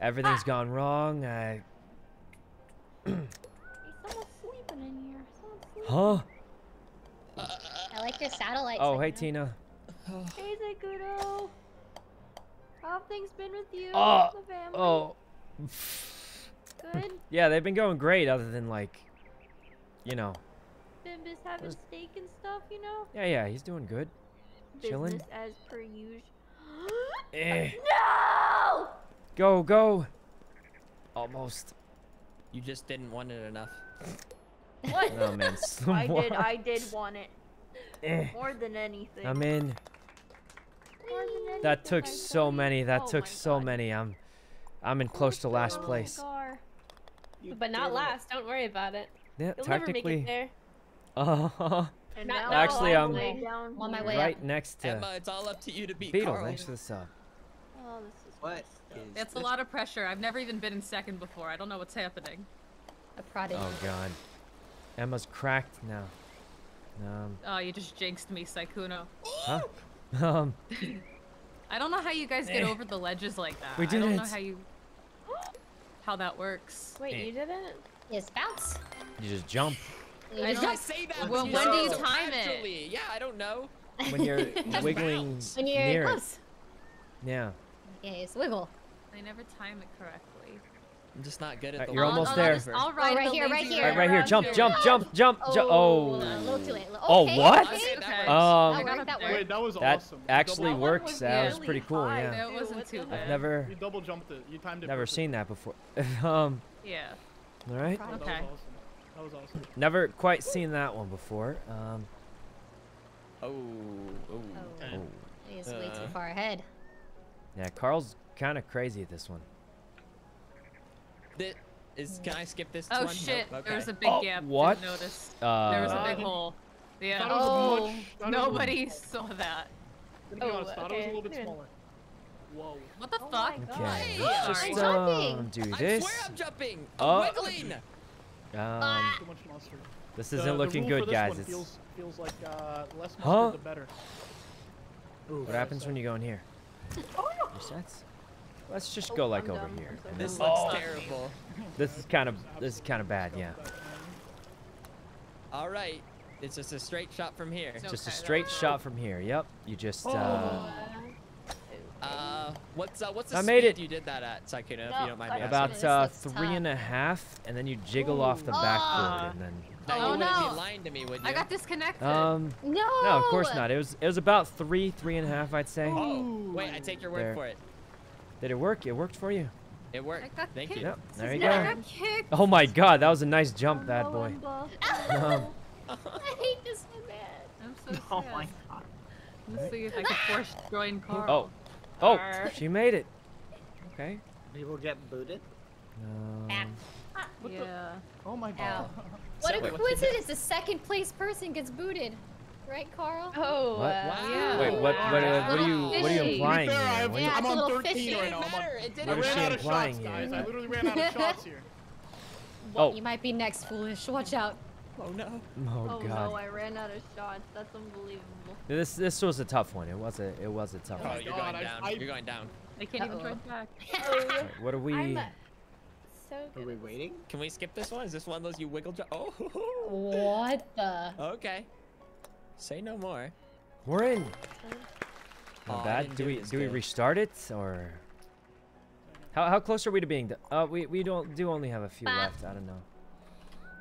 everything's gone wrong. I. Hey, sleeping in here. Sleeping. Huh? I like your satellite. Oh, hey. Tina. Hey, Sykkuno. How have things been with you? Oh, the family? oh. Good. Yeah, they've been going great other than like, you know. Bimbus having There's- steak and stuff, you know? Yeah, yeah, he's doing good. Chilling. As per usual. Eh. no! Go, go. Almost. You just didn't want it enough. What? Oh man, I did. I did want it Eh. more than anything. I'm in. Anything, That took I so tell many. That Oh took so God. many. I'm, I'm in close to last Oh, place. But not last. Don't worry about it. Yeah, You'll never make technically. it there. Uh, And now Actually, I'm I'm on my here. way up. right next to Emma, it's all up to you to beat Beetle. Karl. Next to the sub. Oh, this is What? messed up. Is It's a lot of pressure. I've never even been in second before. I don't know what's happening. A prodigy. Oh god. Emma's cracked now. Um. Oh, you just jinxed me, Sykkuno. Huh? Um. I don't know how you guys get Eh. over the ledges like that. We I don't did know how you how that works. Wait, Eh. you didn't? Yes, bounce. You just jump You I just don't- say that. Well, when do you so time it? Yeah, I don't know. when you're wiggling When you're near close. it. Yeah. Yeah, it's wiggle. I never time it correctly. I'm just not good at Uh, the you're long almost I'll, there. I'll, just, I'll ride right the here, right here. Right, right here. around Jump, here. jump, jump, jump, jump. Oh, Oh. a little too late. Oh, what? okay. Okay, that Okay. works. Um. That that Wait, that was That awesome. You actually double- one works. was That was pretty cool. high, Yeah. No, it wasn't too bad. I've never, You double jumped it. You timed it. never perfect. seen that before. um. Yeah. All right. That was Okay. awesome. That was awesome. Never quite seen that one before. Um. Oh, oh. Oh, Oh. he is way Uh. too far ahead. Yeah. Karl's kind of crazy at this one. Thi- is, can I skip this Oh one? shit! Nope, There was a big Oh, gap. what? Didn't notice. Uh. There was a Uh, big hole. Yeah. Thought it was Oh, much- thought it was- Nobody saw that. Oh, honest, thought it was a little bit smaller. Whoa. What the Oh fuck? Okay. God. Let's just I'm um, jumping. do I swear I'm jumping. I'm Oh. wiggling. Um. Too much mustard. This isn't the looking rule for good, guys. one It's feels feels like uh, less mustard Huh? the better. what happens when you go in here? Resets. Let's just Oh, go like I'm over dumb. here. So This then- looks terrible. This is kind of this is kind of bad. Yeah. All right. It's just a straight shot from here. It's Just a straight shot from here. Yep. You just. Uh, Uh, what's uh, what's the I made speed it. you did that at, Sykkuno, if you don't mind me I- asking? about This uh, looks three tough. and a half, and then you jiggle off the backboard, Ah. and then. No, you Oh, wouldn't no. be lying to me, would you? I got disconnected. Um. No. No, of course not. It was it was about three, three and a half, I'd say. Oh, wait, I take your word There. for it. Did it work? It worked for you. It worked. Thank kicked. you. Yep. There you go. got. Oh my God, that was a nice jump, bad boy. Um. I hate this so bad. I'm so sad. Oh my god. Let's see if I can force join Karl. Oh. Oh, Arr. she made it. Okay. People get booted. Um, What the- Yeah. Oh my Ow. god. What a Wait, what's coincidence! The second place person gets booted, right, Karl? Oh, What? uh, Wow. yeah. Wait, what? What? Uh, what are you? What are you implying To fair, here? I've- What- Yeah, I'm on 13 fishy. right now. I'm on- matter. It I didn't What is ran she out of implying shots, here? guys. I literally ran out of shots here. Oh. You might be next, foolish. Watch out. Oh no. Oh Oh God. no, I ran out of shots. That's unbelievable. This this was a tough one. It was a it was a tough Oh Oh, my one. you're God, going down. I- You're going down. I can't even Uh-oh. join back. Alright, what are we? I'm so Are we waiting? Can we skip this one? Is this one of those you wiggle? Oh. What the? Okay. Say no more. We're in. Not I bad. Do do we this do we restart it or? How how close are we to being done? Uh, we we don't do only have a few Bop. left. I don't know.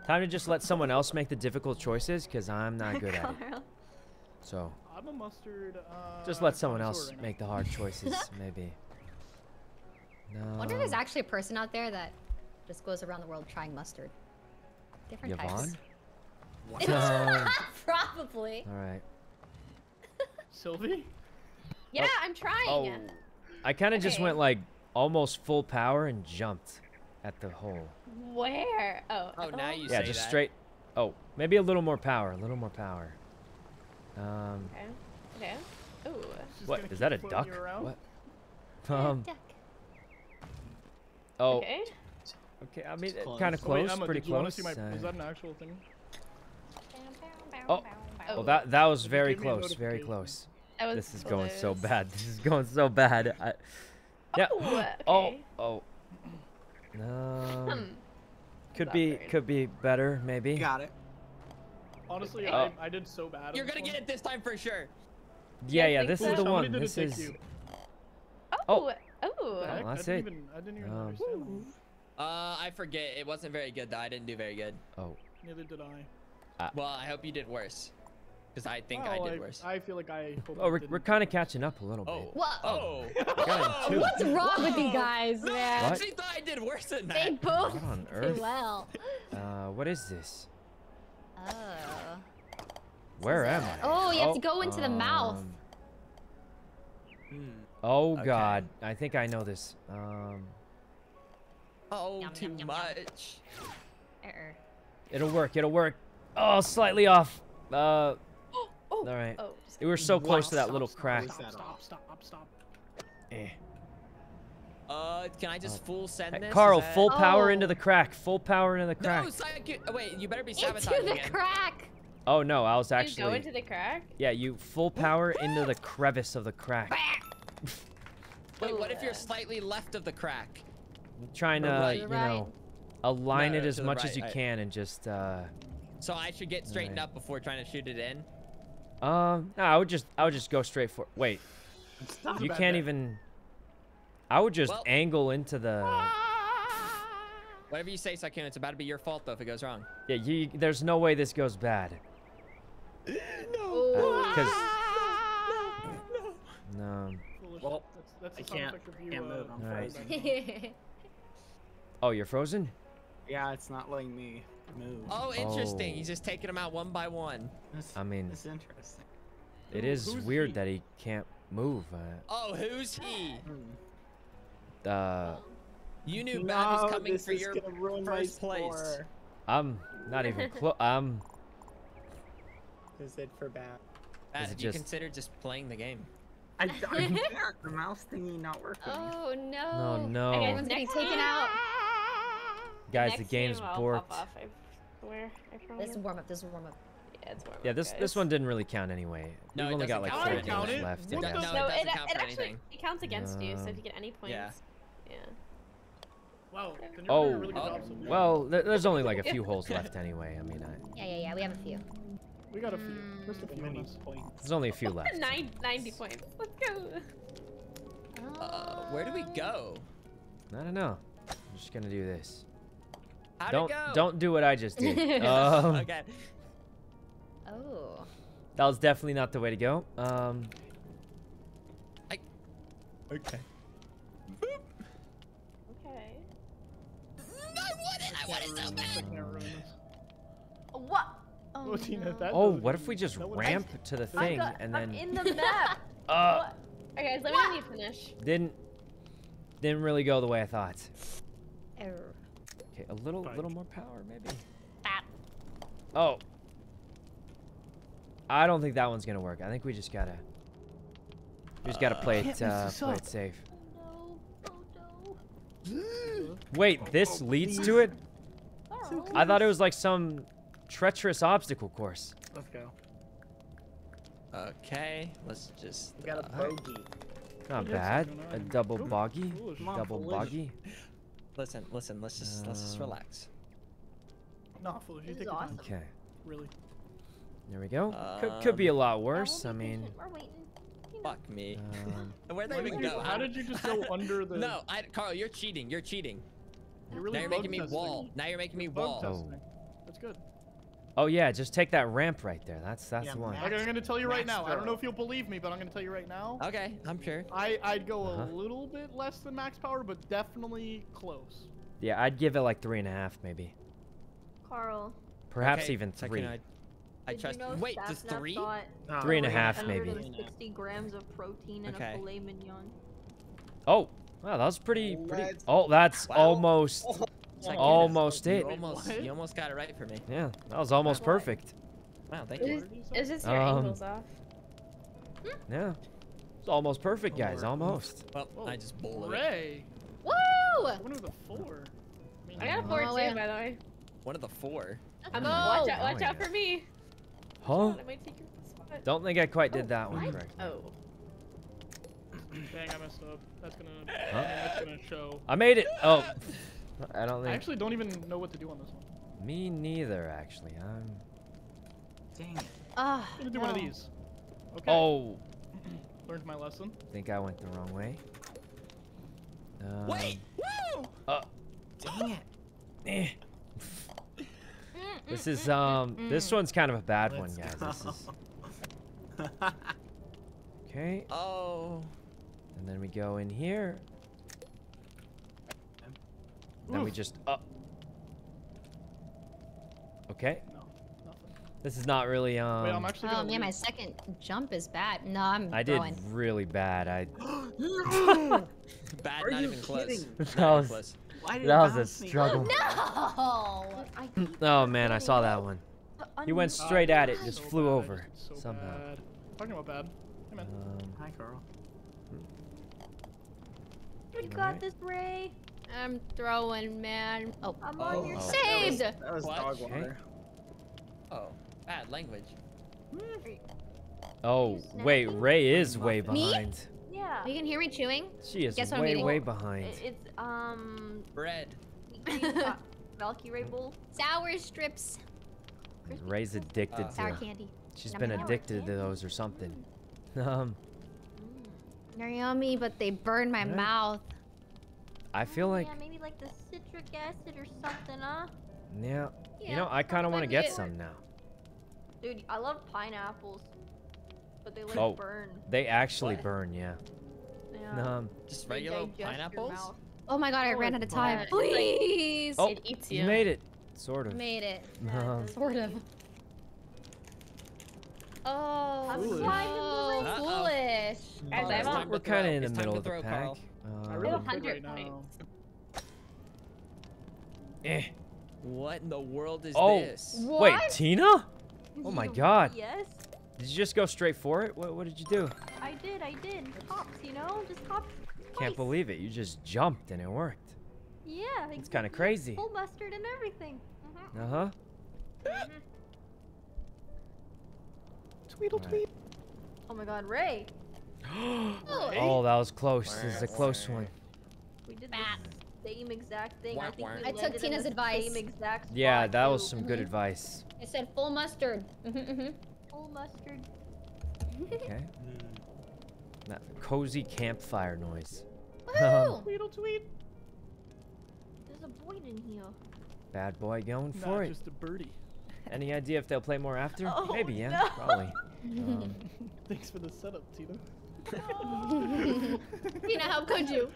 Time to just let someone else make the difficult choices because I'm not good at it. So I'm a mustard. Uh, just let someone else right make the hard choices, maybe. No. I wonder if there's actually a person out there that just goes around the world trying mustard. Different Yvonne? types. Um, Probably. all right. Sylvie? Yeah, I'm trying. Oh, I kind of just went like almost full power and jumped at the hole. Where? Oh. Oh, now you Yeah, say just that. straight. Oh, maybe a little more power. A little more power. Um, Okay. Okay. Ooh. She's what that? A duck? What? Um. Duck. Oh. Okay. Okay. I mean, kind of Oh, wait, close. Emma, pretty did you close. see my- uh, is that an actual thing? Oh. Oh, well, that that was very gave me a close. Very close. was This is going so bad. This is going so bad. I, yeah. Oh, Oh. okay. Oh. Um, Hmm. could be great. could be better maybe. Got it. Honestly, Oh. I, I did so bad. You're gonna one. get it this time for sure. Yeah, yeah, think this so. is the one. This is. you? Oh. Oh. The heck? that's I it. Even, I didn't even Um, understand. Uh, I forget. It wasn't very good though. I didn't do very good. Oh, Neither did I. Well, I hope you did worse. Because I think I Well, did worse. I feel like I. Hope oh, I we're, we're kind of catching up a little bit. Oh. Whoa. Oh. Got. What's wrong with you guys, No, I man? What? actually thought I did worse than They that. both What on do earth? well. Uh, what is this? Oh. Where am I? Oh, you have to go into the mouth. um, Hmm. Oh Okay. God, I think I know this. Um, Oh, Yum, too yum, yum, yum. much. Uh-uh. it'll work. It'll work. Oh, slightly off. Uh, Oh. all right. Oh. Just We were so What? close to that Stop, little stop, crack. stop. Stop! Stop! Stop! Eh. Uh, can I just full send Hey, this? Karl, that- full power into Oh. the crack. Full power into the crack. No, psychic. oh, Wait, you better be Into the again. crack. Oh no, I was actually... You go actually. into the crack. Yeah, you full power into the crevice of the crack. Wait, what if Oh, you're slightly left of the crack? Trying to, Right. you know, align No, it as the much as you right. can and just, uh, So I should get straightened Right. up before trying to shoot it in. um, no, I would just, I would just go straight for. Wait, It's not you can't that. even. I would just Well- angle into the. Whatever you say, Sykkuno, it's about to be your fault though if it goes wrong. Yeah, you. There's no way this goes bad. Oh. Because. No. Foolish. Well, that's, that's I can't- of you, can't uh, move, I'm Alright. frozen. Oh, you're frozen. Yeah, it's not letting me move. Oh, interesting. Oh. He's just taking them out one by one. This, I mean, it's interesting. it Who- is weird he? that he can't move. Uh, Oh, who's he? Uh, You knew no, bad was coming for is your gonna ruin first place. I'm not even close. I'm. Is it for Bat? Bad, Is it have you just- considered just playing the game? I, I'm. The mouse thingy not working. Oh no. No, no. Okay, Everyone's getting next taken out. Guys, the game's game I'll borked. off, I swear. This is warm up. This is warm up. Yeah, it's warm Yeah, up, this this guys. one didn't really count anyway. No, We've only got like count. four I games it. left. What yeah. No, No, it it, doesn't it, count for actually it counts against you. So if you get any points, Yeah. yeah. Wow. Then you're Oh, really good job, well, there's only like a few holes left anyway. I mean, I, Yeah, yeah, yeah. We have a few. we got a few. Just a few Many points. there's only a few left. Nine, 90 points. Let's go. Uh, where do we go? I don't know. I'm just gonna do this. How'd don't it go? don't do what I just did. um, okay. Oh. That was definitely not the way to go. Um, Okay. Okay. I won it. I won it so bad. can't ruin this. What? Oh, Tina, that oh, what if we just that would- ramp to the thing got- and I'm then in the map. uh, What? Okay, guys, let me know when you finish. didn't didn't really go the way I thought. Error. Okay, a little Fine. little more power maybe. Bap. Oh. I don't think that one's gonna work. I think we just gotta. We just gotta play Can't it, mess uh, play up. it safe. No. Oh no. Wait, this leads to it? I thought it was like some treacherous obstacle course. Let's go. Okay, let's just. We got a uh, bogey. Not bad. A double Ooh, boggy. foolish. Come on, Double foolish. Boggy. listen, listen. Let's just let's just Uh, relax. Nah, foolish. You This take your awesome. time. Okay. Really. There we go. could, could be a Um, lot worse. I mean, We're waiting. You know. Fuck me. um, Where'd they did even go? how did you just go under the? No, I, Karl, you're cheating. You're cheating. You're really now you're bug making me testing. wall. Now you're making me Bug wall. Testing. That's good. Oh yeah, just take that ramp right there. That's that's Yeah, the one. Okay, I'm gonna tell you right Max now. I don't know if you'll believe me, but I'm gonna tell you right now. Okay, I'm sure. I I'd go Uh-huh. a little bit less than max power, but definitely close. Yeah, I'd give it like three and a half, maybe. Karl. Perhaps Okay, even second, three. I, I trust. you know Wait, does Sapnap three? thought Ah, Three and a half, 160 maybe. grams of protein in Okay. a filet mignon. Oh, wow, that was pretty. pretty. Let's Oh, that's Wow. almost. Second, Almost it. You almost, What? you almost got it right for me. Yeah, that was almost What? perfect. Wow, thank you. Is, is this your Um, angles off? Yeah, it's almost perfect, guys. Almost. Well, Oh, I just bowled it. Hooray! Woo! One of the four. I mean, I got a four too, yeah. by the way. One of the four. I'm, go. watch out! Oh, Watch out yeah. for me. Huh? I might take your spot. Don't think I quite did that one What? correctly. Oh. Dang, I messed up. That's gonna. Huh? That's gonna show. I made it. Oh, I don't I actually don't even know what to do on this one. Me neither, actually. I'm. Dang it. Ah. I'm gonna do one of these. Okay. Oh, Learned my lesson. think I went the wrong way. Um, Wait! Woo! Oh, Dang it. eh. This is um. This one's kind of a bad one, Let's guys. go. This is okay. Oh. And then we go in here. Then we just up. Okay. No, nothing. This is not really um. Wait, I'm actually Oh gonna. my second jump is bad. No, I'm I did really bad. I Bad, Are not you even close. kidding? Not That was- close. Why did that was a bounce me? struggle. No. Oh man, I saw that one. He went un- straight at it, just so flew bad, over so somehow. Bad. Talking about bad. Hey man. Um, Hi, Karl. You Alright. got this, Rae. I'm throwing, man. Oh, I'm on your Oh. side. saved. That was What? dog water. Oh, bad language. oh wait. Rae is way muffin. Me? behind. Yeah. You can hear me chewing. She is Guess what way eating? way It- behind. it's um. Bread. Valkyrie Bowl. Sour strips. Rae's addicted Uh, Sour to. candy. She's Yummy been sour addicted to those or something. Um, They're yummy, but they burn my Alright. mouth. I feel Oh, like yeah, maybe like the citric acid or something, huh? yeah. Yeah, You know, I kind of want to get some now. Dude, I love pineapples, but they like Oh. burn. They actually What? burn, yeah. Yeah. Um, Just regular pineapples? Oh my god, I Oh, ran out of time. God. Please. oh, It eats you you. made it, sort of. Made it. Um, Sort of. Oh, I'm Foolish. climbing so ring. Uh-oh. foolish. Guys, Oh, I'm it's on- time to We're kind of in the middle of the throw, pack. Karl. I Um, really have 100 right now. points. eh. What in the world is Oh, this? wait, What? Tina? Oh my You- God. Yes, Did you just go straight for it? What, what did you do? I did. I did. Hops, you know, just hops. Can't believe it. You just jumped and it worked. Yeah, It's kinda crazy. Full mustard and everything. Mhm. Uh huh. Tweedle Alright. tweet. Oh my God, Rae, oh, that was close. This is a close one. we did Bat. the same exact thing. I think we I took Tina's advice. Same exact Yeah, that was some good Mhm. advice. I said full mustard. Mhm, Full mustard. Okay. That cozy campfire noise. Woohoo! Tweedle tweet. There's a void in here. Bad boy going Not for it. just a birdie. Any idea if they'll play more after? Oh, Maybe, yeah, no. probably. Um, Thanks for the setup, Tina. Tina, how could you?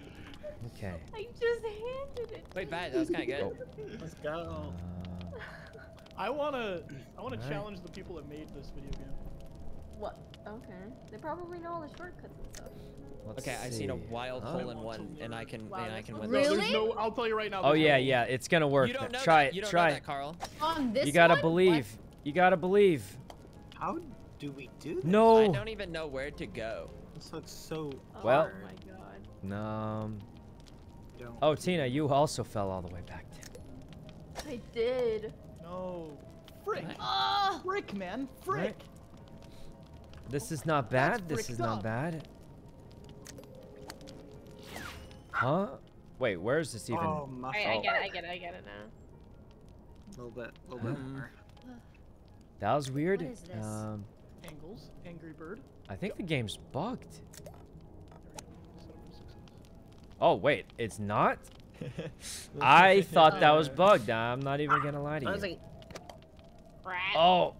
okay. I just handed it. Wait, bad. That was kind of good. Let's go. Uh, I wanna, I wanna Alright. challenge the people that made this video game. What? Okay. They probably know all the shortcuts and stuff. let's Okay, I've seen a wild Huh? hole in one, and I can, Wow, and I can win. Really? No, no. I'll tell you right now. Oh yeah, no- yeah, it's gonna work. You don't know try that. it. You don't try know it. that, Karl. On this You gotta one? believe. You gotta believe. How do we do this? I don't even know where to go. This looks so. Well- Oh my god. Um. Don't. Oh, Tina, you also fell all the way back down. I did. No. Frick. Oh, Frick, man. Frick. Right. This is not That's bad. This is bricked not up. bad. Huh? Wait, where is this even? Oh, my Alright, I get it, I get it, I get it now. A little bit. A little bit more. That was weird. What is this? Um, Angles. Angry bird. I think the game's bugged. There we go. Set up for success. Oh wait, it's not. I thought that was Uh, bugged. I'm not even gonna lie to I was you. like, Oh.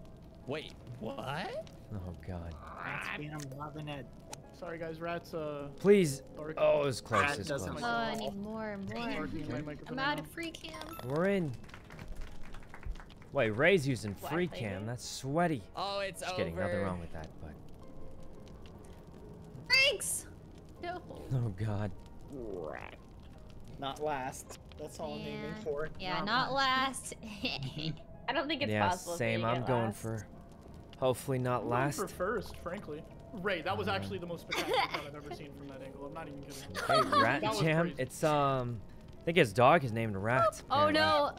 Wait, what? Oh god. "Rats being I'm loving it. Sorry guys, rats. Uh, Please. dark. Oh, it was close. Rat It's doesn't close. oh, I need more, more. dark in my Okay. microphone I'm out of free cam. We're in. Wait, Rae's using free cam. That's sweaty. Oh, it's Just over. kidding. Nothing wrong with that, but. Thanks. No. Oh god. Not last. That's all I'm aiming for. Yeah, not last. I don't think it's yeah, possible. for same. I'm going last. for. Hopefully not I'm going last. For first, frankly. Rae, that was Uh, actually the most spectacular shot I've ever seen from that angle. I'm not even kidding. Hey, Rat That Jam. It's um. I think his dog is named Rat. oh apparently. no.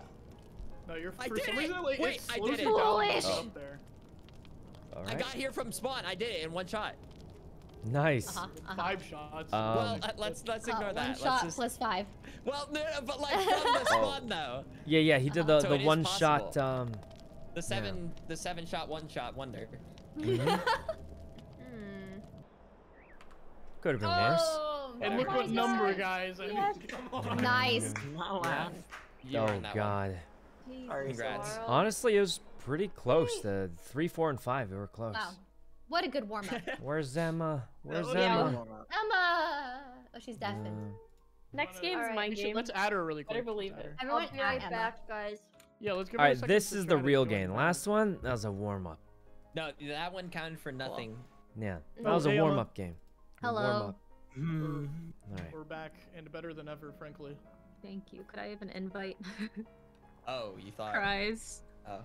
No, you're I did some it! reason like Wait, it I did it. down when Foolish. get up there. All I got here from spawn. I did it in one shot. Nice. Uh-huh, uh-huh. Five shots. Um, well, uh, let's let's Uh, ignore one that. Let's shot just. plus five. Well, no, no, but like from the spawn though. Yeah, yeah. He did the So the it is one shot. Um. The seven, the seven shot, one shot wonder. mhm. Hmm. Could have been worse. Oh, And look what number, God. guys. I mean, Yes. come on. Nice. Not allowed. You were oh in that one. God. Sorry, Congrats. Honestly, it was pretty close. The three, four, and five, we were close. Wow. What a good warm up. Where's Emma? Where's was Yeah. Emma? Emma. Oh, she's deafened. Uh, Next Wanna- game's Alright, my we should- game. Let's add her really quick. Better believe it. her. I'll Everyone be right Emma. back, guys. Yeah, let's give all her a right, second this is the real game. the Last one, that was a warm up. No, that one counted for nothing. Yeah, that Oh, was a hey, Emma. warm up game. Hello. Warm-up. Hmm. All right. We're back and better than ever, frankly. Thank you. Could I have an invite? Oh, you thought. Cries. Oh.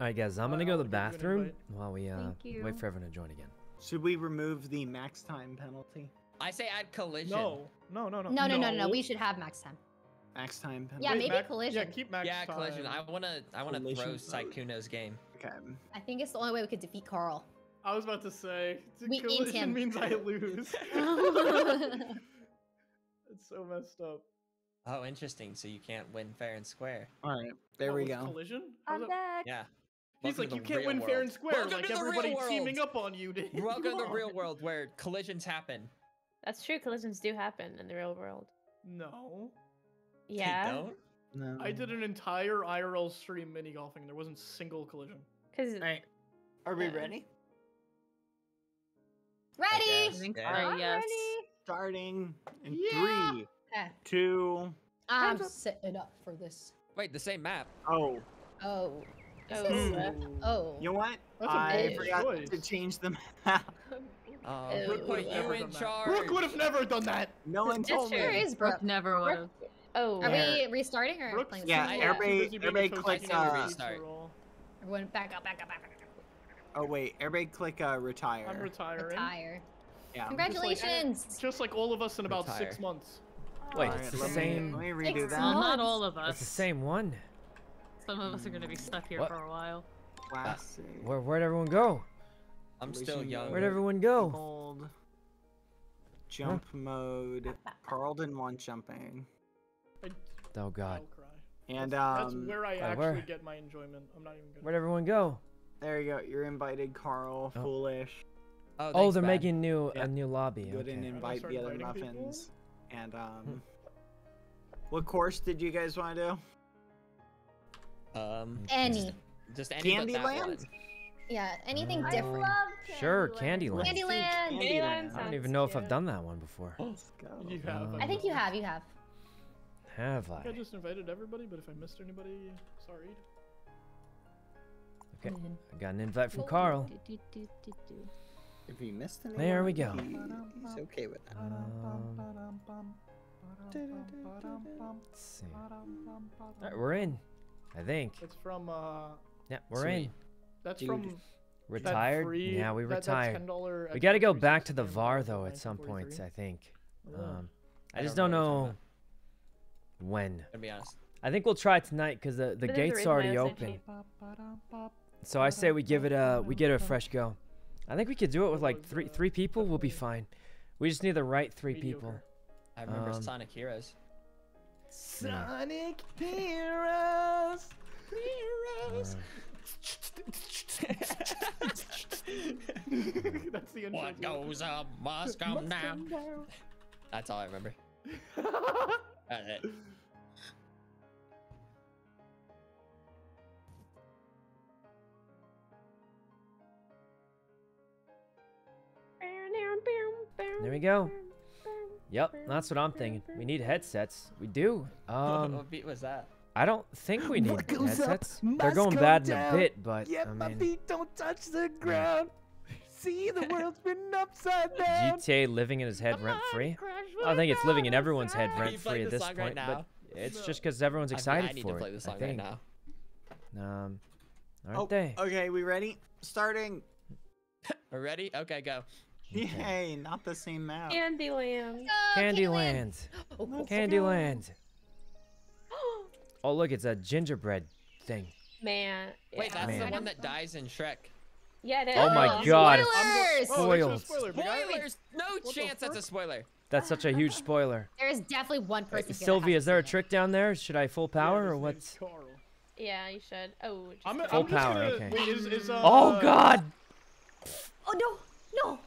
All right, guys. I'm Uh, gonna go to the I'll give you an bathroom while we uh, wait for everyone to join again. Should we remove the max time penalty? I say add collision. No, no, no, no. No, no, no, no, no. We should have max time. Max time penalty. Yeah, Wait, maybe Mac- collision. Yeah, keep max Yeah, collision. I wanna, I wanna throw Collision. Sykkuno's game. Okay. I think it's the only way we could defeat Karl. I was about to say, t- We collision him. means I lose. it's so messed up. Oh, interesting. So you can't win fair and square. All right. There Oh, we go. Collision? How's I'm that- back. Yeah. He's like, you can't real win fair and world. square. Welcome like to the real everybody world. teaming up on you, dude. Welcome to the real world where collisions happen. That's true. Collisions do happen in the real world. No. Yeah. No. I did an entire IRL stream mini golfing. And there wasn't a single collision. Because All right. Are we Yeah. ready? Ready? yeah. so, yes. Starting in Yeah. three, Okay. two. I'm setting up for this. Wait, the same map. Oh. Oh. Is Oh, this- uh, Oh. You know what? That's a I big forgot choice. to change the map. Ew. Brooke put Brooke you never in charge. Brooke would have never done that. No one It's told true. Where me. is Brooke? Brooke never would have. Are oh, Yeah. we restarting or Brooke's playing? too Yeah, the busy- same? everybody- too busy being a everybody click, eater uh, restart. Everyone back up, back up, back up. Oh wait, everybody click uh, retire. I'm retiring. Retire. yeah. Congratulations. Just like all of us in about six months. Wait, Alright, it's the let me- same. Let me redo Thanks, that. Mom. Not all of us. It's the same one. Some of us are gonna be stuck here What? for a while. Classic. Where where'd everyone go? I'm still young. Where'd everyone go? Hold. Jump mode. Karl didn't want jumping. I, Oh God. I'll cry. And That's um, where I uh, actually where? get my enjoyment. I'm not even gonna. Where'd everyone go? there you go. You're invited, Karl. Oh. Foolish. Oh, Oh, they're Bad. making new Yeah. a new lobby. Go ahead and invite the other inviting people? muffins. And um, what course did you guys want to do? Um, Any. just any Candyland? Yeah, anything Uh, different. Sure, Candyland. Candyland. Candyland. Candyland I don't even know if I've done that one before. Let's go. You have. Uh, I think you have, you have. Have I I? think I just invited everybody, but if I missed anybody, sorry. Okay. I got an invite from Karl. If you missed anyone, There we go. he's okay with that. Um, let's see. All right, we're in. I think. It's from. uh Yeah, we're in. That's Dude. from. that Retired? free- yeah, we that- that retired. We got to go back to the VAR though at some points. I think. Yeah. Um, I I just don't don't know know when. To be honest. I think we'll try tonight because the the There's a gate's reason already open. So I say we give it a we get it a fresh go. I think we could do it with like three three people. We'll be fine. We just need the right three people. I remember Um, Sonic Heroes. Yeah. Sonic Heroes. Uh, That's the intro. what goes up must come down. That's all I remember. That's it. there we go. Yep, that's what I'm thinking. We need headsets. We do. Um, what beat was that? I don't think we need What goes up headsets. They're going come bad in a bit, but Yep, I my feet don't touch the ground. See, the world's been upside down. GTA living in his head rent free. I think it's living in everyone's head rent free at this song right point, now? but it's No. just because everyone's I mean, excited I need for to play it. the song right now. Um, aren't Oh, they? okay, we ready? Starting. We're we ready? Okay, go. Yay, not the same map. Candyland. Go, Candyland. Oh, oh, Candyland. Oh, look, it's a gingerbread thing. Man. Wait, that's Man. the one that dies in Shrek. Yeah, it is. Oh my Oh, god, it's Spoilers! Oh, there's no spoiled. spoiler. Spoilers! No the chance that's a spoiler. That's such a huge spoiler. There is definitely one person. here that Sylvia, is there a it. trick down there? Should I full power his or name's what's? Karl. Yeah, you should. Oh, just I'm. Full I'm just power, gonna, okay. Wait, is, is, uh, Oh god! Oh no, no!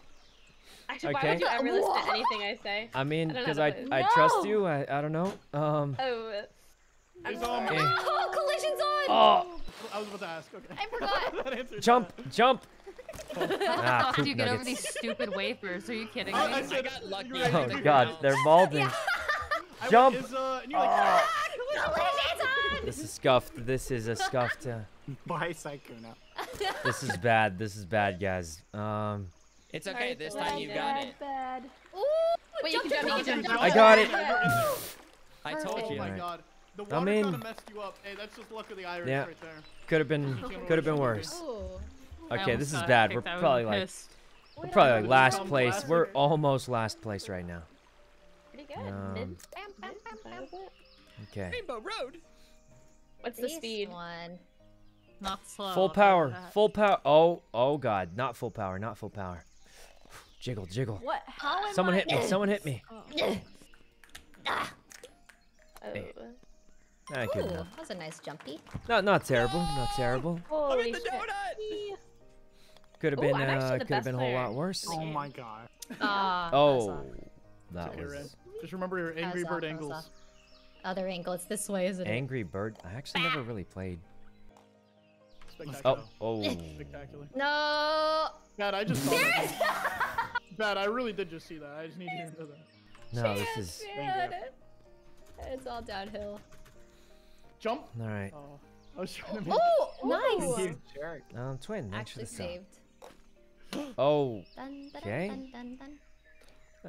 I Actually, why Okay. would you ever listen to anything I say? I mean, I don't know because how I, to- I trust you. I, I don't know. Um. Oh. It's on sorry. me. Oh, collision's on! Oh, I was about to ask. Okay. I forgot. jump, that. jump. How the Ah, fuck do you get over these stupid wafers? Are you kidding me? I, I I got lucky. you're right, Oh you're God, right. they're molding. I went, Jump. Is, uh, and you're like, Oh, Collision's this is scuffed. This is a scuffed. Uh, Why Sykkuno? this is bad. This is bad, guys. Um, It's okay. This Phil. time you got it. Bad. Ooh, Wait, you can to jump, you can jump. I got it. I told oh you. my god. The I water mean- kind of messed you up. Hey, that's just luck of the Irish Yeah. right there. could have been, could have been worse. Okay, this is bad. We're kicked. I would've probably like, we're probably like last place. We're almost last place right now. Pretty good. Um. Okay. Rainbow Road. What's the speed? one. Not slow. Full I'll tell you power. Full power. Oh, oh God. Not full power. Not full power. Jiggle, jiggle. What? How am Someone I? hit me. Someone hit me. Oh. Hey. I Ooh, could that was a nice jumpy. Not, not terrible. Not terrible. Holy I'm in the shit. donut. Could have been, I'm uh, could have been a whole player. lot worse. Oh my god. Ah. Oh, that Okay, Ren. was Just remember your Angry Bird off, angles. Other angle. It's this way, isn't it? Angry Bird. I actually never really played. Spectacular. Oh, oh. Spectacular. No. Bad, I just saw that. Bad, I really did just see that. I just need you to know that. No, this is. Man. It's all downhill. Jump. All right. Oh, I was trying to make. Oh, nice. You jerk. Um, twin. Actually saved. Oh, Dun, dun, Okay. dun, dun, dun.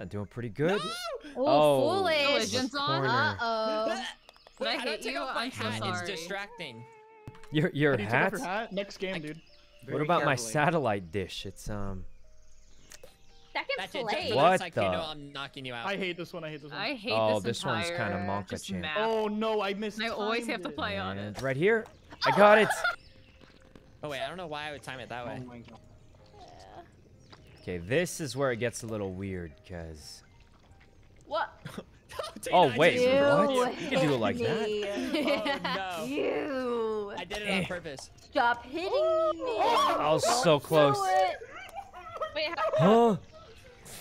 uh, doing pretty good. Oh, Oh, foolish. Collision's on? Uh-oh. Did I Wait, hit don't you? off I'm so hat. sorry. It's distracting. Your your you hat. your hat? Next game, dude. What Very about my satellite dish? It's um. Second That's it. place. What like you know the- I'm knocking you out. I hate this one. I hate this one. I hate Oh, this this one's kinda Monka just Chan. Oh no, I missed. I always have to play on it. right here. I got it. Oh wait, I don't know why I would time it that Oh way. my god. Okay, this is where it gets a little weird, cause. What? Oh, wait, I what? You can do it like that? Oh no. You. I did it on purpose. Stop hitting me. I was so close. Do. Wait, how,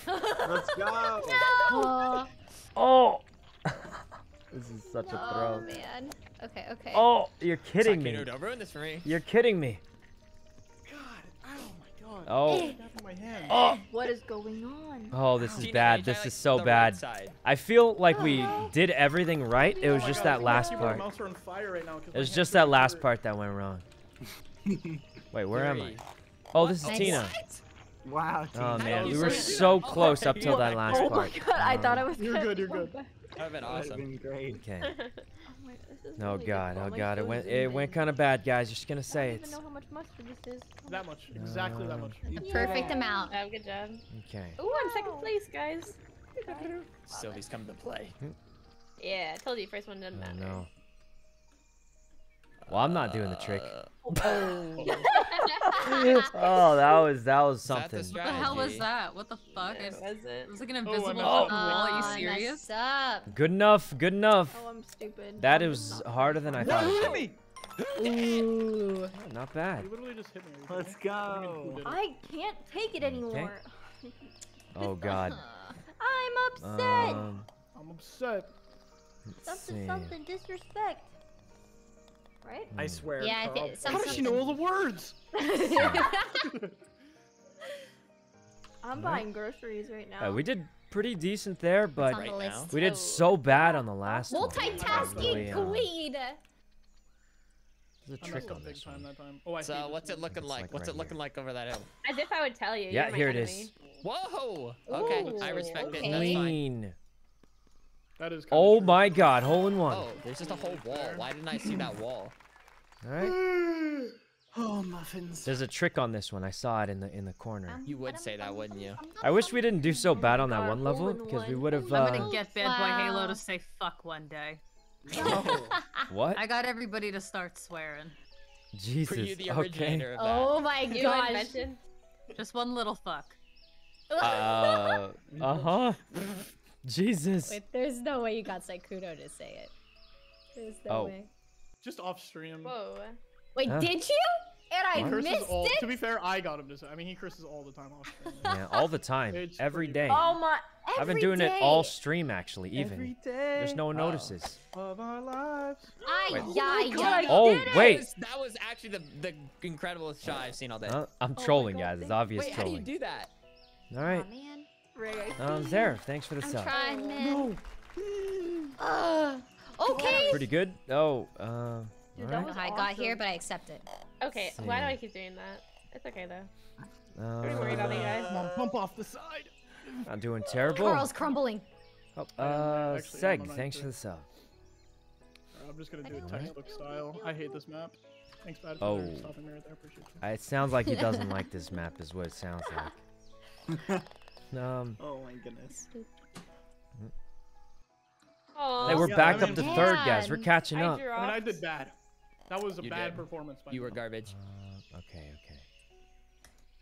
Huh? Let's go. Oh, Oh. this is such a throw. oh throw. man. Okay, okay. Oh, you're kidding Sykkuno, me. Don't ruin this for me. You're kidding me. Oh. Eh. Get off my hand. Oh. What is going on? Oh, this is Tina, bad. This is so the right bad. I feel like we uh-huh. did everything right. It was Oh just God, that last part. mouse are on fire right now 'cause It was just that last part that went wrong. Wait, where am I? Oh, this is Nice. Tina. Wow. Oh man, we were so Oh close up till that God. last Oh my part. god, I thought I was You're good, you're good. That would've been That would've awesome. been great. Okay. Oh this is Oh really god, oh god, it went it in went kind of bad, guys. Just gonna I say don't it. even know how much mustard this is. That much. Exactly that Um, much. Perfect amount. oh, good job. Okay. Ooh, I'm second place, guys. Sylvie's come to play. Yeah, I told you first one doesn't Oh matter. no. Well, I'm not doing the trick. oh, that was that was Is that the something. What the hell was that? What the fuck? Yeah, It was it? was like an Oh, invisible messed fucking wall. Are Oh, you serious? up. Good enough. Good enough. Oh, I'm stupid. That I'm is harder than I thought. smart. it Hit me. Ooh. Not bad. You literally just hit me. Are Let's kidding me? I don't even know who go. I can't take it anymore. Oh god. I'm upset. Um, I'm upset. let's something, see. something, disrespect. Right? I Hmm. swear. Yeah, I Karl. think some- How does she know all the words? I'm buying groceries right now. Uh, we did pretty decent there, but the Right now? we did Oh. so bad on the last one. Multitasking Really, uh, queen. There's a I trick on this time one. that time. Oh, I hate So this what's it looking like? like What's right it looking here. like over that hill? As if I would tell you. Yeah, here it enemy. is. Whoa. Okay, I Ooh, respect it. okay. That's fine. Clean. That is. kinda Oh true. my god, hole in one. Oh, there's just a whole wall. Why didn't I see that wall? All right. Oh, muffins. There's a trick on this one. I saw it in the in the corner. You would say that, wouldn't you? I wish we didn't do so bad on that one level because we would have. I'm Uh, gonna get BadBoyHalo to say fuck one day. what? I got everybody to start swearing. Jesus. Were you the okay. of that? Oh my You gosh. Just one little fuck. Uh. Uh huh. Jesus. Wait, there's no way you got Sykkuno to say it. There's no Oh. way. Just off stream. Whoa. Wait, Huh? did you? And I curses missed all. it. To be fair, I got him to say. I mean, he curses all the time off. stream. Yeah, all the time, It's every pretty day. bad. Oh my! I've been every doing it all stream actually. Even Every day there's no one Oh. notices. of our lives. Ay, Wait. ay, God, ay. Oh wait, That was, actually the the incredible shot I've seen all day. Uh, I'm my trolling, God, guys. It's thank- obvious Wait, how do you trolling. do that? All right. Aw, right, man. Rae, I um, see there. Thanks for the I'm sub. trying, man. No. Uh, okay. Pretty good. Oh, uh, all Dude, I that don't know how I got here, but I accept it. Okay, why do I keep doing that? It's okay though. Uh, Pretty worried about you guys. Come on, pump off the side. Not doing terrible. Karl's crumbling. Oh, uh, actually, Seg, thanks for the sub. I'm just gonna do it Alright. textbook style. I hate this map. Thanks, bad. Oh. Stopping me right there. Appreciate you. Uh, It sounds like he doesn't like this map, is what it sounds like. Um, Oh my goodness. Oh, hey, we're Yeah, back I up mean- to third, guys. We're catching I up. drew I mean, I did bad. That was a You bad did. performance by You me. were garbage. Uh, okay, okay.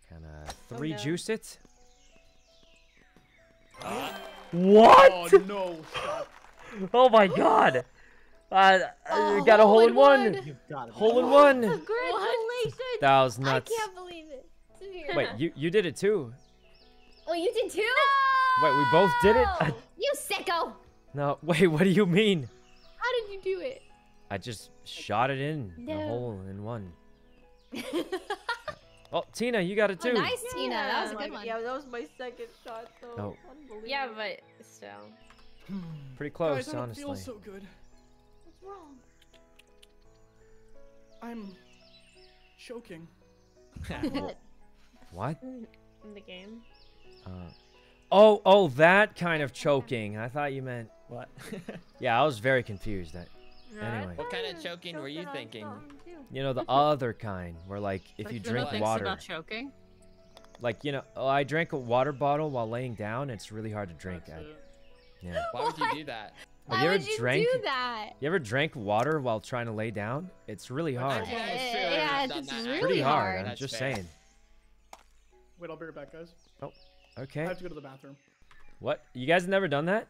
Kind of three no. juice it. Uh, What? Oh no! Stop. Oh my god! Uh, Oh, you got a hole in one. You've got to Hole in one. Congratulations! That was I nuts. can't believe it. Wait, you you did it too? Oh, you did too? Wait, we both did it? No! You sicko. no, wait. What do you mean? How did you do it? I just shot it in the hole in one. Oh, Tina, you got it Oh, too. nice, Tina. That was a Oh my good God, one. Yeah, that was my second shot though. Oh. Yeah, but still. Pretty close, Guys, I don't honestly. feel so good. What's wrong? I'm choking. What? In the game. Uh, oh, oh, that kind of choking. I thought you meant. what? Yeah, I was very confused. I, Anyway. What kind of choking were you thinking? you know, the other kind, where like if you drink water, about choking. like you know, oh, I drank a water bottle while laying down. It's really hard to drink. I, yeah. Why would you do that? Have Why you ever would you drank? do that? You ever drank water while trying to lay down? It's really hard. Actually, Eh, it's yeah, it's done just that. really Pretty hard. hard. I'm That's just fair. saying. Wait, I'll be right back, guys. I Okay. I have to go to the bathroom. What? You guys have never done that?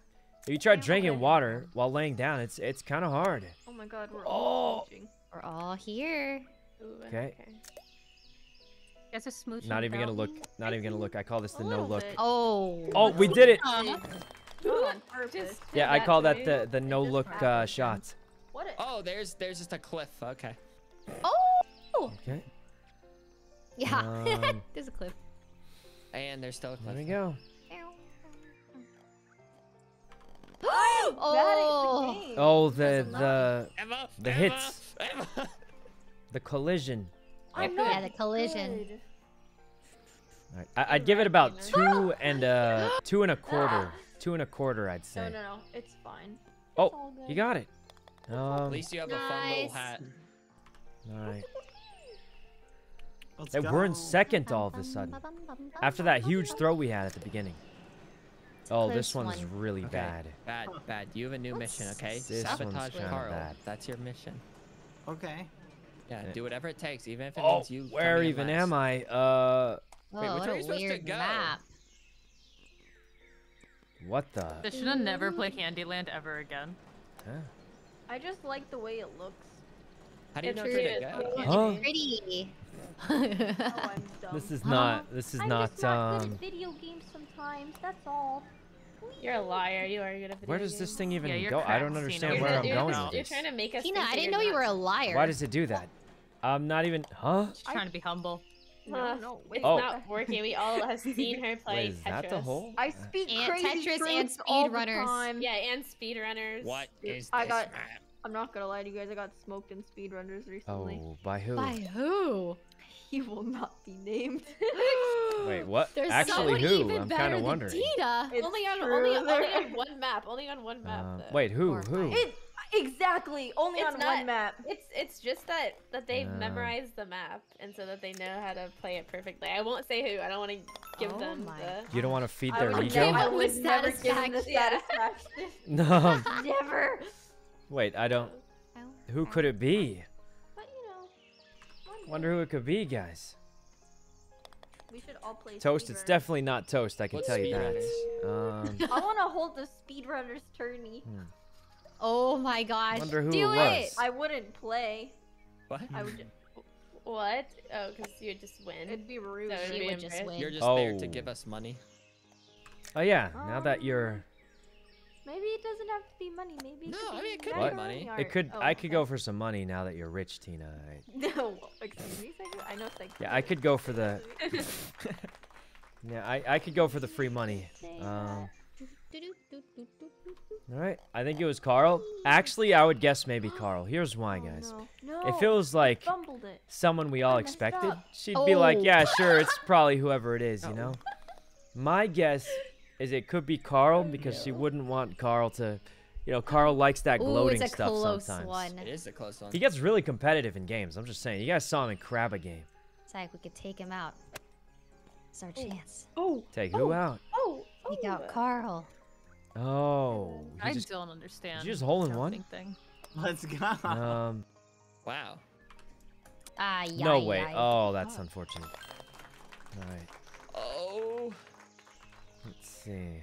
If you tried drinking water while laying down, it's it's kind of hard. Oh my god, we're all smooching. We're all here. Ooh, Okay. You guys are smooching Not even gonna look. Not even gonna look. I call this the no look. bit. Oh. Oh, we did it. Aw. Not on purpose. Just Yeah, I call that the the no look uh, happened. shot. What? A, Oh, there's there's just a cliff. Okay. Oh. Okay. Yeah. Um, There's a clip. And there's still a There cliff. we go. oh. Bad the. Oh, the That's the Emma, The Emma, hits. Emma. the collision. I'm Yeah, not the collision. good. Alright, I, I'd give it about two and uh two and a quarter. Two and a quarter, I'd say. no, no. No, it's fine. Oh, It's all you got it. At Um, least you have a fun little Nice. hat. all right. Let's Hey, we're in second all of a sudden. After that huge throw we had at the beginning. Oh, this one's one. really Okay. bad. Bad, bad. You have a new mission, okay? This Sabotage kinda Carl. bad. That's your mission. Okay. Yeah, Yeah. do whatever it takes, even if it Oh, means you. where even am I? Uh, Oh, Wait, which what are you supposed to weird go? map. what the? They should have never play Candyland ever again. Huh? I just like the way it looks. How do you It's know true. where to go? Huh? Pretty. Oh, This is not. This is I'm not. just not good Um. at video games sometimes. That's all. You're a liar. You are good at video Where does this games. thing even Yeah, you're go? I don't understand Tina. where You're I'm just- going you're, with you're trying to make us. Tina, think I didn't you're know you were a liar. Why does it do that? I'm not even. Huh? She's trying to be humble. No, no. It's Oh. not working. We all have seen her play Wait, is Tetris. that the hole? I speak And crazy Tetris and truths all the speedrunners. Yeah, and speedrunners. What is I this got- map? I'm not gonna lie to you guys. I got smoked in speedrunners recently. Oh, by who? By who? He will not be named. Wait, what? There's Actually, someone who? even I'm better kind of than wondering. Tina. It's only on true, only, on- only on one map. Only on one map. Uh, wait, who? Or Who? It exactly only It's on not- one map. It's it's just that that they've Uh. memorized the map and so that they know how to play it perfectly. I won't say who. I don't want to give Oh them my the. You don't want to feed their would, ego? I With would never give him the satisfaction. satisfaction. No. never. Wait, I don't. Who could it be? Wonder who it could be, guys. we should all play. Toast. It's definitely not toast. I can What's tell you that. Um. I want to hold the speedrunners tourney. Oh my gosh. Wonder who Do it it. was. I wouldn't play. What? I would. What? Oh, because you would just win. It'd be rude. That would She be would just win. You're just there to Oh. give us money. Oh yeah, now that Um, you're, Maybe it doesn't have to be money. Maybe it No, could I be mean, it could be money. macaroni it could, art. I Oh, could go for some money now that you're rich, Tina. I, No, excuse me, I know Segu. yeah, I could go for the. yeah, I, I could go for the free money. Um, all right, I think it was Karl. Actually, I would guess maybe Karl. Here's why, Oh, guys. No. If it no, was like it. someone we all expected, up. she'd be like, Oh. "Yeah, sure, it's probably whoever it is," you know. My guess is it could be Karl because she wouldn't want Karl to, you know, Karl likes that Ooh, gloating it's a stuff close sometimes. one. It is a close one. He gets really competitive in games. I'm just saying. You guys saw him in Crab a game. It's like we could take him out. It's our chance. Oh, Take who out? oh, Take oh. out Karl. Oh, I just- don't understand. just hole in one? Thing. Let's go. um, Wow. Ah, no yai, way. yai. Oh, that's unfortunate. All right, Oh. Let's see.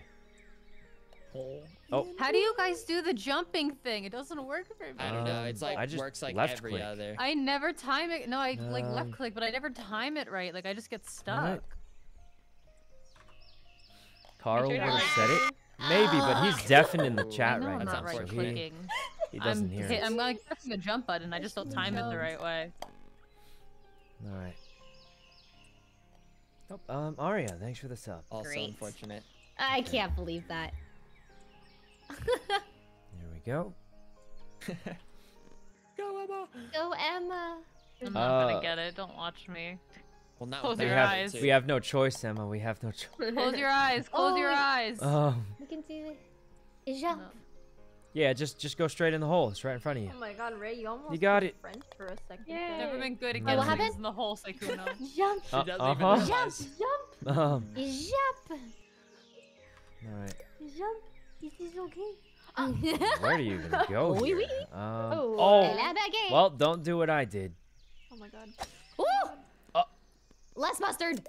Oh, How do you guys do the jumping thing? It doesn't work for me. I don't know. It's Um, like I just works like left every click. other. I never time it. No, I like left Um, click, but I never time it right. Like I just get stuck. Alright. Karl would have said it. Maybe, but he's deafened in the chat I right I'm now, not right so he, he doesn't I'm, hear hit- us. I'm like pressing the jump button. I just don't time it the right way. All right. Oh, um, Aria, thanks for the sub. Also Great. unfortunate. I can't believe that. There we go. Go Emma. Go Emma. I'm not Uh, gonna get it. Don't watch me. Well, not Close with We your have eyes. we have no choice, Emma. We have no choice. Close your eyes. Close Oh, your eyes. Um, We can do it. Jump. No. yeah, just just go straight in the hole. It's right in front of you. Oh my god, Rae, you almost got it. French for a second. Yay. there. Never been good at Wait, getting what things happened? in the hole, Sykkuno. Jump, She Uh, uh-huh. even jump, realize. jump, Um, Jump. all right. jump. This is okay. Where do you even go here? oui. Um, Oh, oh, well, don't do what I did. Oh my god. Ooh. Uh. Less mustard.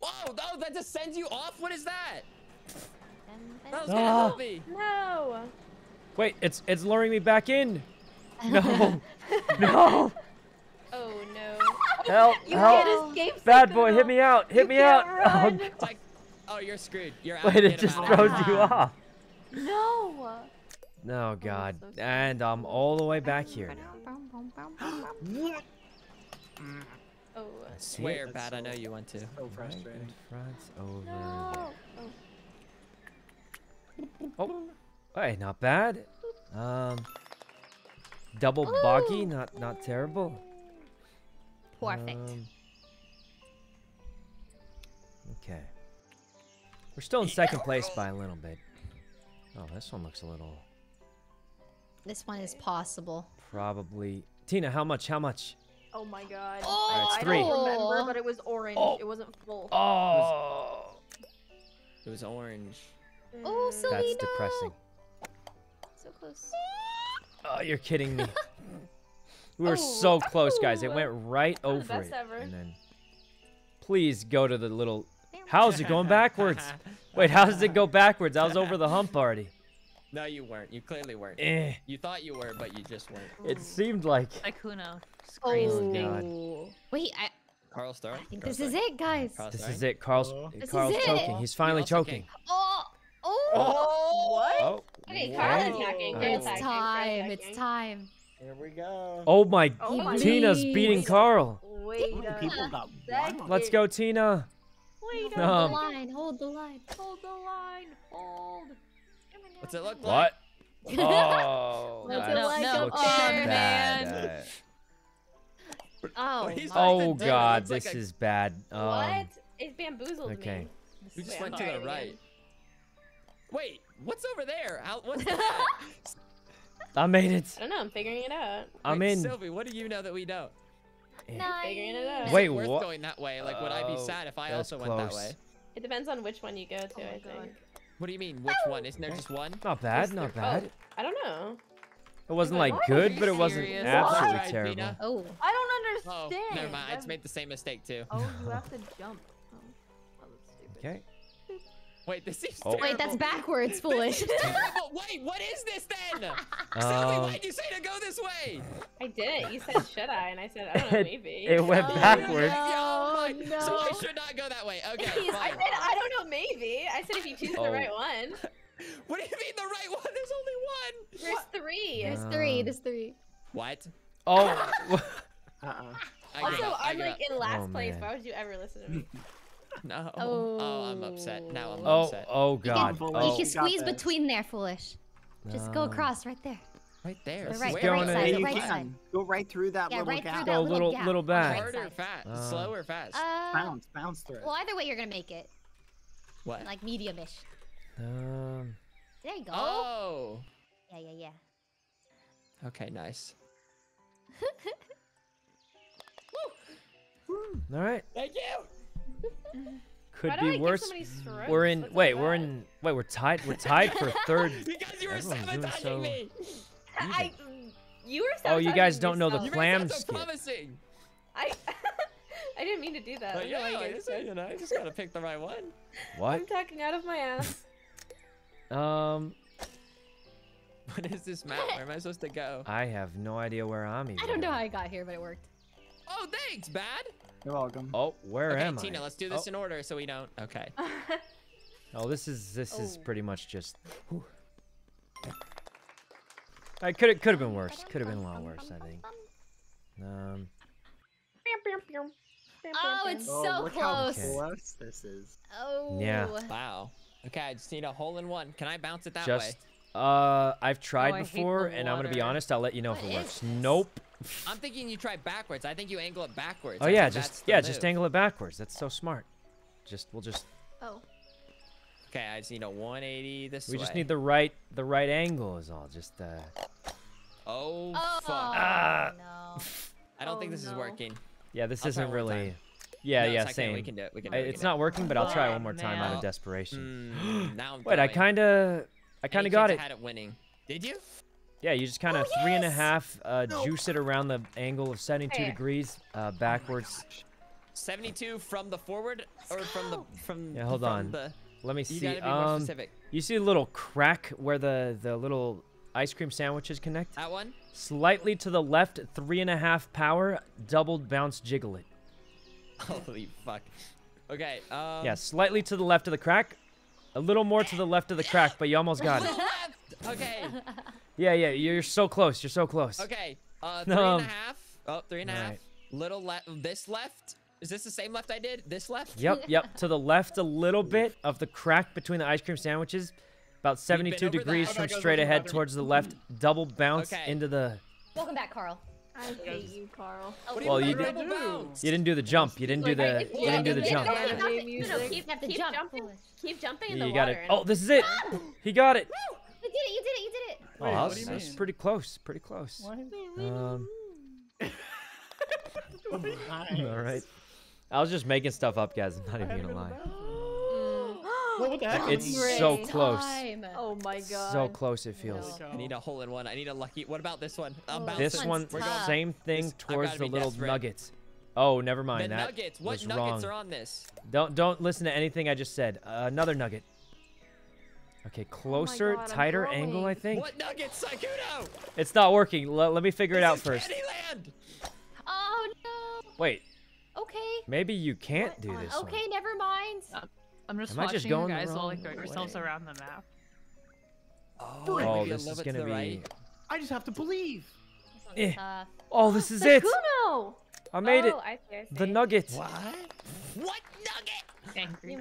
Whoa! No, that just sends you off. What is that? That was gonna Ah. help me. No. Wait, it's it's luring me back in. No, no, Oh no. help, You help. can't escape. Bad boy, hit me out, hit You me can't out. run. Oh, It's like, oh, you're screwed. You're out. Wait, it him just out. throws you off. No. No, oh, God. so. And I'm all the way back here now. Oh. Let's Swear, it. bad. I know you want to. So Right in front over No. there. Oh, hey, not bad. Um, double boggy, not not terrible. Perfect. Um, okay. We're still in second place by a little bit. Oh, this one looks a little This one is possible. probably. Tina, how much? How much? Oh my god. Oh, Alright, it's I don't remember, but it was orange. Oh. It wasn't full. Oh, It was orange. Oh. Selena. that's depressing. So close. Oh, you're kidding me. We were Oh, so close, guys. It oh. went right the over best it. ever. And then, please go to the little. How's it going backwards? Wait, how does it go backwards? I was over the hump already. No, you weren't. You clearly weren't. Eh, You thought you were, but you just weren't. it seemed like. Sykkuno. Just Oh, crazy. God. Wait, I, Karl Star. I think this is it, guys. This Star? is it. Karl's This is Karl's it. choking. He's finally choking. king. Oh, oh. What? Oh. Okay, okay. Karl attacking. Karl It's attacking, Karl time. It's time. Here we go. Oh my. Oh my Tina's Please. beating Karl. Wait How people got one? Let's go, Tina. Wait a Hold Um, the line. Hold the line. Hold the line. Hold. What's it look like? What? Oh, What's that it like no, up looks there? bad. Oh. he's my- right Oh God, looks like this a- is bad. Um, what? It bamboozled okay. me. You just went to the right. Wait, what's over there? How, what's that? I made it. I don't know. I'm figuring it out. I'm Wait, in. Sylvie, what do you know that we don't? Figuring it out. Wait, it worth what? going that way? Like, would I be Oh, sad if I that's also went that way? It depends on which one you go to. Oh my I God. think. What do you mean? Which one? Isn't there oh. just one? Not bad. There's Not three- bad. Oh, I don't know. It wasn't like what? good, but it wasn't serious? absolutely Alright, terrible. Oh. I don't Oh, understand. never mind. I just made the same mistake too. Oh, you have to jump. Oh, that was stupid. Okay. Wait, this seems Oh. Wait, that's backwards, foolish. This is terrible. Wait, what is this then? Sally, Um, why'd you say to go this way? I did. You said should I, and I said I don't know, maybe. it went Oh, backwards. oh no. So I should not go that way. Okay, I fine. said I don't know, maybe. I said if you choose Oh. the right one. What do you mean the right one? There's only one. There's three. There's three. Um, There's three. What? Oh. Uh-uh. Also, I I'm like up. in last Oh, place. man. Why would you ever listen to me? No. Oh. I'm upset. Now I'm oh. upset. Oh You God. can, Oh. you can squeeze this. between there, foolish. Just go Um, across right there. Right there. The right, Where the right side, the you right can. side. Go right through that Yeah, little right gap. that Go little little gap little on the back. right Hard fast? Uh, Slow or fast? Uh, Bounce, bounce through it. well, either way, you're gonna make it. what? Like medium-ish. Um. There you go. Oh. Yeah, yeah, yeah. Okay, nice. All right. Thank you. Could Why be worse. so? We're in. That's Wait, we're in. Wait, we're tied. We're tied for third. Because you were Everyone's sabotaging so- me. I, you were Oh, you guys don't know the yourself. You clam so promising. I, I didn't mean to do that. But I don't know why yeah, you like I guys said, said. you know, I just gotta pick the right one. What? I'm talking out of my ass. Um. What is this map? Where am I supposed to go? I have no idea where I'm even. I don't know how I got here, but it worked. Oh, thanks, bad. You're welcome. Oh, where okay, am Tina, I? let's do this oh. in order so we don't. Okay. Oh, this is this is Oh. pretty much just. whew. I could it could have been worse. Could have been a lot worse, I think. Um. Oh, it's Oh, so look close. how close this is. Oh. Yeah. Wow. Okay, I just need a hole in one. Can I bounce it that Just. way? Uh, I've tried Oh, I hate the before, and I'm gonna be honest. I'll let you know if What it is works. this? Nope. I'm thinking you try backwards. I think you angle it backwards. Oh I yeah, just the yeah, just angle it backwards. That's so smart. Just we'll just Oh. Okay, I just need a 180 this we way. just need the right the right angle is all. Just uh. Oh, Oh. fuck. Ah. no. I don't Oh, think this is working. Yeah, this I'll isn't really. Yeah, No, yeah, it's okay, same. We can do it. We can do it. it's not working, but I'll try it Oh, one more time out of desperation. Mm, now I'm Wait, I kind of, I kind of got it. Had it winning. Did you? Yeah, you just kind of Oh, three and a yes! half, uh, juice it around the angle of 72 Hey. degrees, uh, backwards. 72 from the forward or from the from Yeah, hold from on. The, Let me you see. gotta be more Um, specific. you see a little crack where the the little ice cream sandwiches connect? That one? Slightly to the left, three and a half power, doubled bounce jiggle it. Holy fuck. Okay. Um, Yeah, slightly to the left of the crack, a little more to the left of the crack, but you almost got it. left. Okay. Yeah, yeah, you're so close. You're so close. Okay. Uh, three and Um, a half. Oh, three and a half. right. Little left. This left. Is this the same left I did? This left? Yep, yep. To the left a little bit of the crack between the ice cream sandwiches. About 72 degrees that. from Oh, straight ahead towards the left. Double bounce Okay. into the. Welcome back, Karl. I hate you, Karl. What do Well, mean you by did- double bounce? You didn't do the jump. You didn't do the. it's- You didn't do the jump. yeah, yeah. No, no, keep, have Keep jumping. foolish. Keep jumping in You the got water. it. Oh, this is it. He got it. You did it. You did it. You did it. Oh, Wait, that was, do that was pretty close. Pretty close. Um, all right. I was just making stuff up, guys. I'm not even gonna lie. What would that It's mean? so close. time. Oh my god. So close it feels. I need a hole in one. I need a lucky. What about this one? I'm Oh, bouncing. This one, We're going. same thing This- towards the little desperate. nuggets. Oh, never The mind. that nuggets. What was nuggets wrong. are on this? Don't don't listen to anything I just said. Uh, another nugget. Okay, closer, God, tighter angle. I think What nuggets, Sykkuno? it's not working. L- let me figure it out is first. Candyland. Oh no. Wait, Okay. maybe you can't do this one. Okay, never mind. I'm just Am I watching just you going the guys all like wrong throw yourselves way? around the map. Oh, Oh, maybe this is gonna be. right. I just have to believe. This Eh. tough. Oh, this is it. Sykkuno! I made it. Oh, I see, I The see. nugget. What? What nugget? Angry.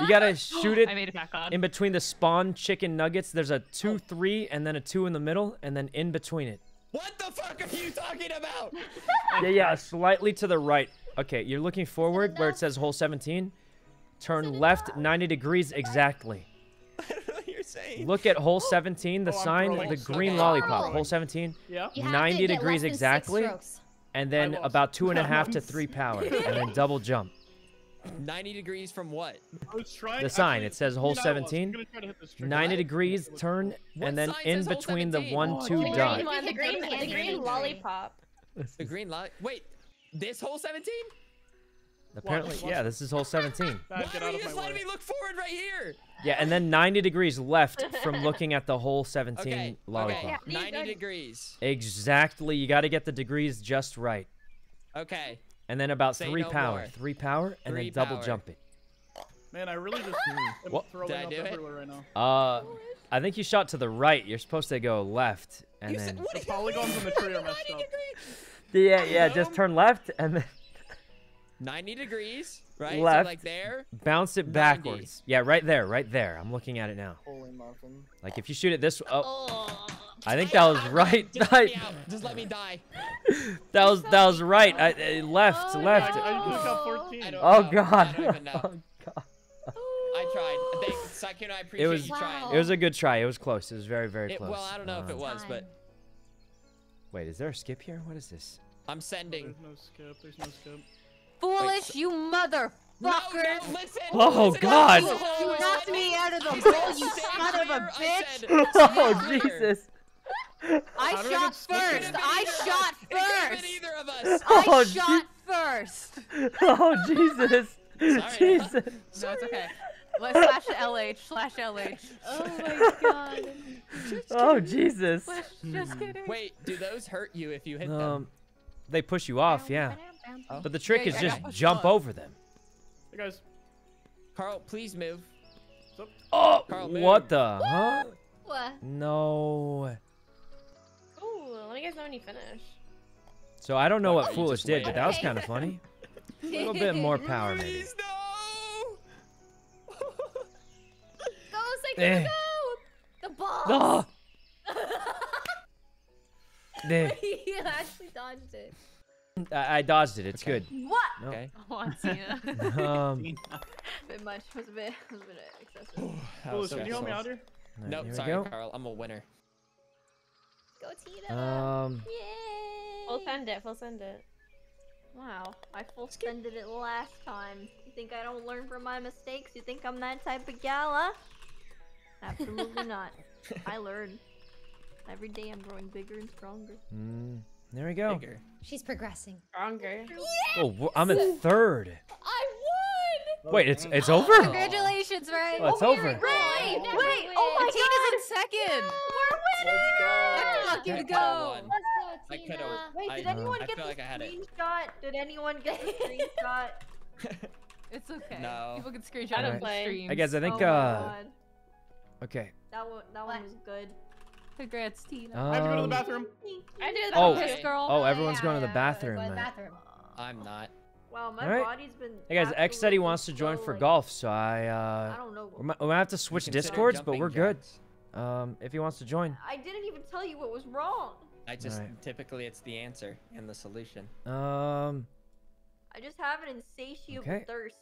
You gotta shoot it I made it back on. in between the spawn chicken nuggets. There's a two, three, and then a two in the middle, and then in between it. What the fuck are you talking about? Yeah, yeah, slightly to the right. Okay, you're looking forward where it says hole 17. Turn left 90 degrees exactly. I don't know what you're saying. Look at hole 17, the Oh, sign, the green Okay. lollipop. Hole 17, Yeah. 90 degrees less than exactly. Strokes. and then about two and a half to three power, and then double jump. 90 degrees from what? I was trying. The sign, actually, it says you hole know, I was 17, gonna try to hit this trigger. 90 degrees, turn, What and then in between the 17? one, Oh, two the The dot. green one, the Hit the green, green the green green. lollipop. The green light. Wait, this whole 17? Apparently, watch. yeah, this is hole 17. Why are you just my letting me look forward right here? Yeah, and then 90 degrees left from looking at the whole 17 Okay. lollipop. Okay. 90 degrees. Exactly. You got to get the degrees just right. Okay. And then about Say three no power. more. Three power, and Three then double power. jump it. Man, I really just am What? throwing Did I up do it? everywhere right now. Uh, I think you shot to the right. You're supposed to go left, and You then said, what The do you mean polygons on the tree are 90 messed up. yeah, yeah, just turn left, and then 90 degrees, right? Left. So like there. bounce it 90. backwards. Yeah, right there, right there. I'm looking at it now. Holy muffin. Like if you shoot it this, oh, Oh. I think that was right. Just let me out. Just let me die. that was that was right. I, I left, Oh, left. I, I took out no. 14. I Oh god. I don't even know. Oh, god. I tried. Thanks, Sykkuno. I appreciate was- you trying. It was a good try. It was close. It was very very It- close. well, I don't know if it Um, was, but Wait, is there a skip here? What is this? I'm sending. There's no skip. There's no skip. Foolish, so- you motherfucker! No, no, listen. Oh, listen, God. listen, You knocked me out of the I said hole, you stay son of a clear. Bitch! said, oh. Jesus. I How did I shot get stuck in first! I shot It could have been first! either of us. I Oh, shot first! Oh Jesus. Jesus. No, it's okay. Let's slash LH slash LH. Oh my god. Oh Jesus. Just kidding. Wait, do those hurt you if you hit them? Um, they push you off, yeah. Oh. But the trick Yeah, is just jump off. over them. Hey guys, Karl, please move. Oh, Karl, what the? Huh? What? No. Ooh, let me guys know when you finish. So I don't know What, what you Foolish did, wait? but that was kind of funny. A little bit more power, maybe. Please, no. Go, Sykkuno, Eh. go! The ball! Ah! There. he actually dodged it. I, I dodged it. It's Okay. What? No. Okay. Oh, Tina. good. Um, A bit much. Was a bit. Was a bit excessive. That was can you help me out here? alright, Nope, here sorry, go. Karl. I'm a winner. Go, Tina! Um, Yay! Full send it, full send it. Wow, I full sended it last time. You think I don't learn from my mistakes? You think I'm that type of gala? Absolutely not. I learn. Every day I'm growing bigger and stronger. mm, there we go. Bigger. She's progressing. Stronger. Oh, I'm in third. I won! Wait, it's it's over. Congratulations, Rae! Oh, it's over. Wait, Wait, wait, oh my Tina's in second! We're winning! Fuck you I to could've go! Let's go, I Tina. could've- Wait, I- did anyone I get feel the like I it. screenshot? Did anyone get the screenshot? It's okay. No. People can I screenshot don't of the play. I guess I think oh uh God. okay. That one, that one was good. Congrats, Tina. I have to go to the Um, bathroom. I did Oh. Piss girl. Oh, everyone's yeah, going to the bathroom. Go to the uh, bathroom. I'm not. Wow, my Alright. body's been. Hey guys, X said he wants to join so, for like- golf, so I I uh don't know. we might, we might have to switch Consider discords, but we're good. Um, if he wants to join. I didn't even tell you what was wrong. I just Alright. typically it's the answer and the solution. Um, I just have an insatiable Okay. thirst.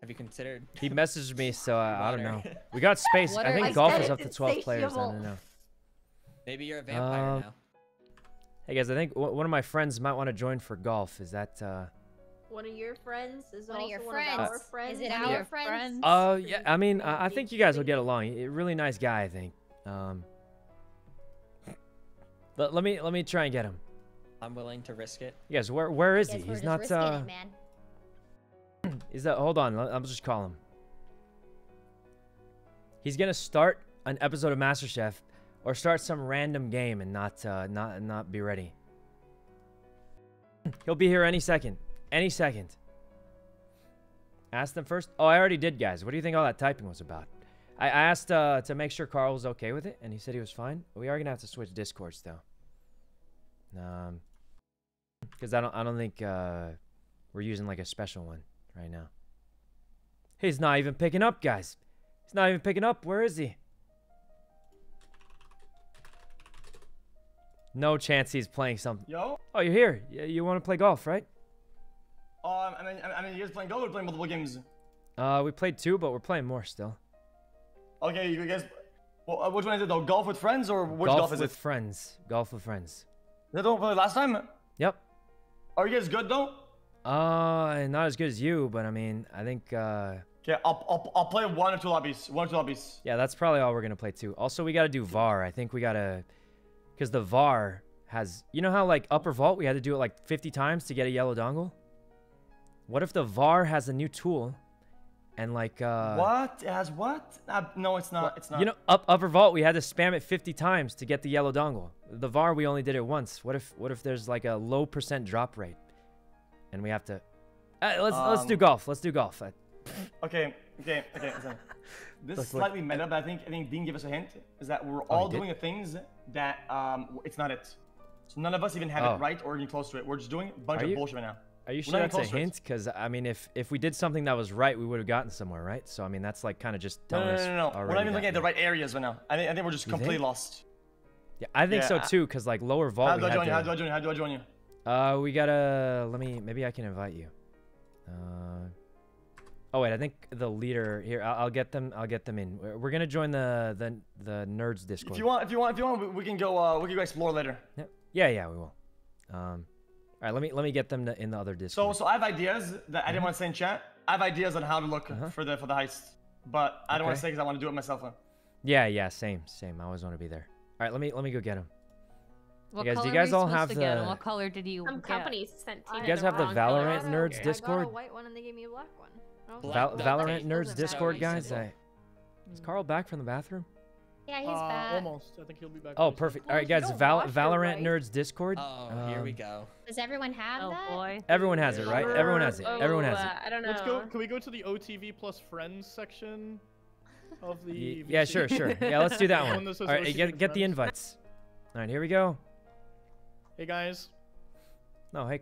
Have you considered? he messaged me, so I, I don't know. We got space. I think I golf is up to 12 players. I don't know. Maybe you're a vampire Um, now. Hey guys, I think w- one of my friends might want to join for golf. Is that uh? One of your friends is One of also your one friends. of our friends. Is it One our your friends? friends? Uh, yeah. I mean, I, I think you guys will get along. A really nice guy, I think. Um. Let, let me let me try and get him. I'm willing to risk it. Yes, where where is he? He's not uh. it, man. Is that? Hold on. I'll just call him. He's gonna start an episode of MasterChef, or start some random game and not uh, not not be ready. He'll be here any second. Any second. Ask them first. Oh, I already did, guys. What do you think all that typing was about? I, asked uh, to make sure Karl was okay with it, and he said he was fine. We are gonna have to switch discords though. Um, because I don't I don't think uh, we're using like a special one right now. He's not even picking up, guys. He's not even picking up. Where is he? No chance he's playing something. Yo? Oh, you're here. You, you want to play golf, right? Oh, I mean, I mean, you guys playing golf or playing multiple games? Uh, we played two, but we're playing more still. Okay, you guys. Well, uh, which one is it though? Golf with friends or which golf, golf, is with friends. Golf with friends. Is that the one we played last time? Yep. Are you guys good though? Uh, not as good as you, but I mean, I think, uh, Okay, I'll, I'll, I'll play one or two lobbies. One or two lobbies. yeah, that's probably all we're gonna play too. Also, we gotta do VAR. I think we gotta, because the VAR has, you know how like upper vault we had to do it like 50 times to get a yellow dongle. What if the VAR has a new tool, and like uh, what? It has what? Uh, no, it's not. It's not. You know, up upper vault, we had to spam it 50 times to get the yellow dongle. The VAR, we only did it once. What if what if there's like a low percent drop rate, and we have to? Uh, let's let's do Um, golf. Let's do golf. Okay, okay, okay. listen. This is slightly meta, but I think I think Dean gave us a hint. Is that we're Oh, all did? doing the things that um it's not it. So none of us even have Oh. it right or even close to it. We're just doing a bunch Are of you- bullshit right now. Are you sure that's a close to it. hint? Because I mean, if if we did something that was right, we would have gotten somewhere, right? So I mean, that's like kind of just No, telling no, us no, no, no. We're not even looking at the right areas right now. I think I think we're just You completely think? lost. Yeah, I think so Yeah, I- too. Cause like lower vault, How do I join you? How do I join you? How do I join you? Uh, we gotta. Let me. Maybe I can invite you. Uh. Oh wait, I think the leader here. I'll, I'll get them. I'll get them in. We're, we're gonna join the the the nerds Discord. If you want, if you want, if you want, we, we can go. Uh, we can go explore later. Yeah, yeah, yeah, we will. Um, all right, let me let me get them to, in the other Discord. so so I have ideas that I didn't want to say in chat. I have ideas on how to look for the for the heist, but I don't want. To say because I want to do it myself. yeah, yeah, same, same. I always want to be there. All right, let me let me go get them. What guys- do you guys all have to get, the- What color did you Some companies sent I You guys have the Valorant color. nerds I Discord? got a white one and they gave me a black one. I Val- like, Valorant okay. nerds Discord guys. I, is Karl back from the bathroom? Yeah, he's Uh, back. almost. I think he'll be back. Oh, perfect. All right, guys. you Val- don't watch it Valorant right- nerds Discord. Oh, here we Um, go. Does everyone have Oh that? boy. Everyone has it, right? Everyone has it. Oh, Everyone has uh, it. I don't know. Let's go. Can we go to the OTV plus friends section of the? Yeah, sure, sure. Yeah, let's do that One one. that All says right, OTV get get the invites. All right, here we go. Hey guys. No, hey.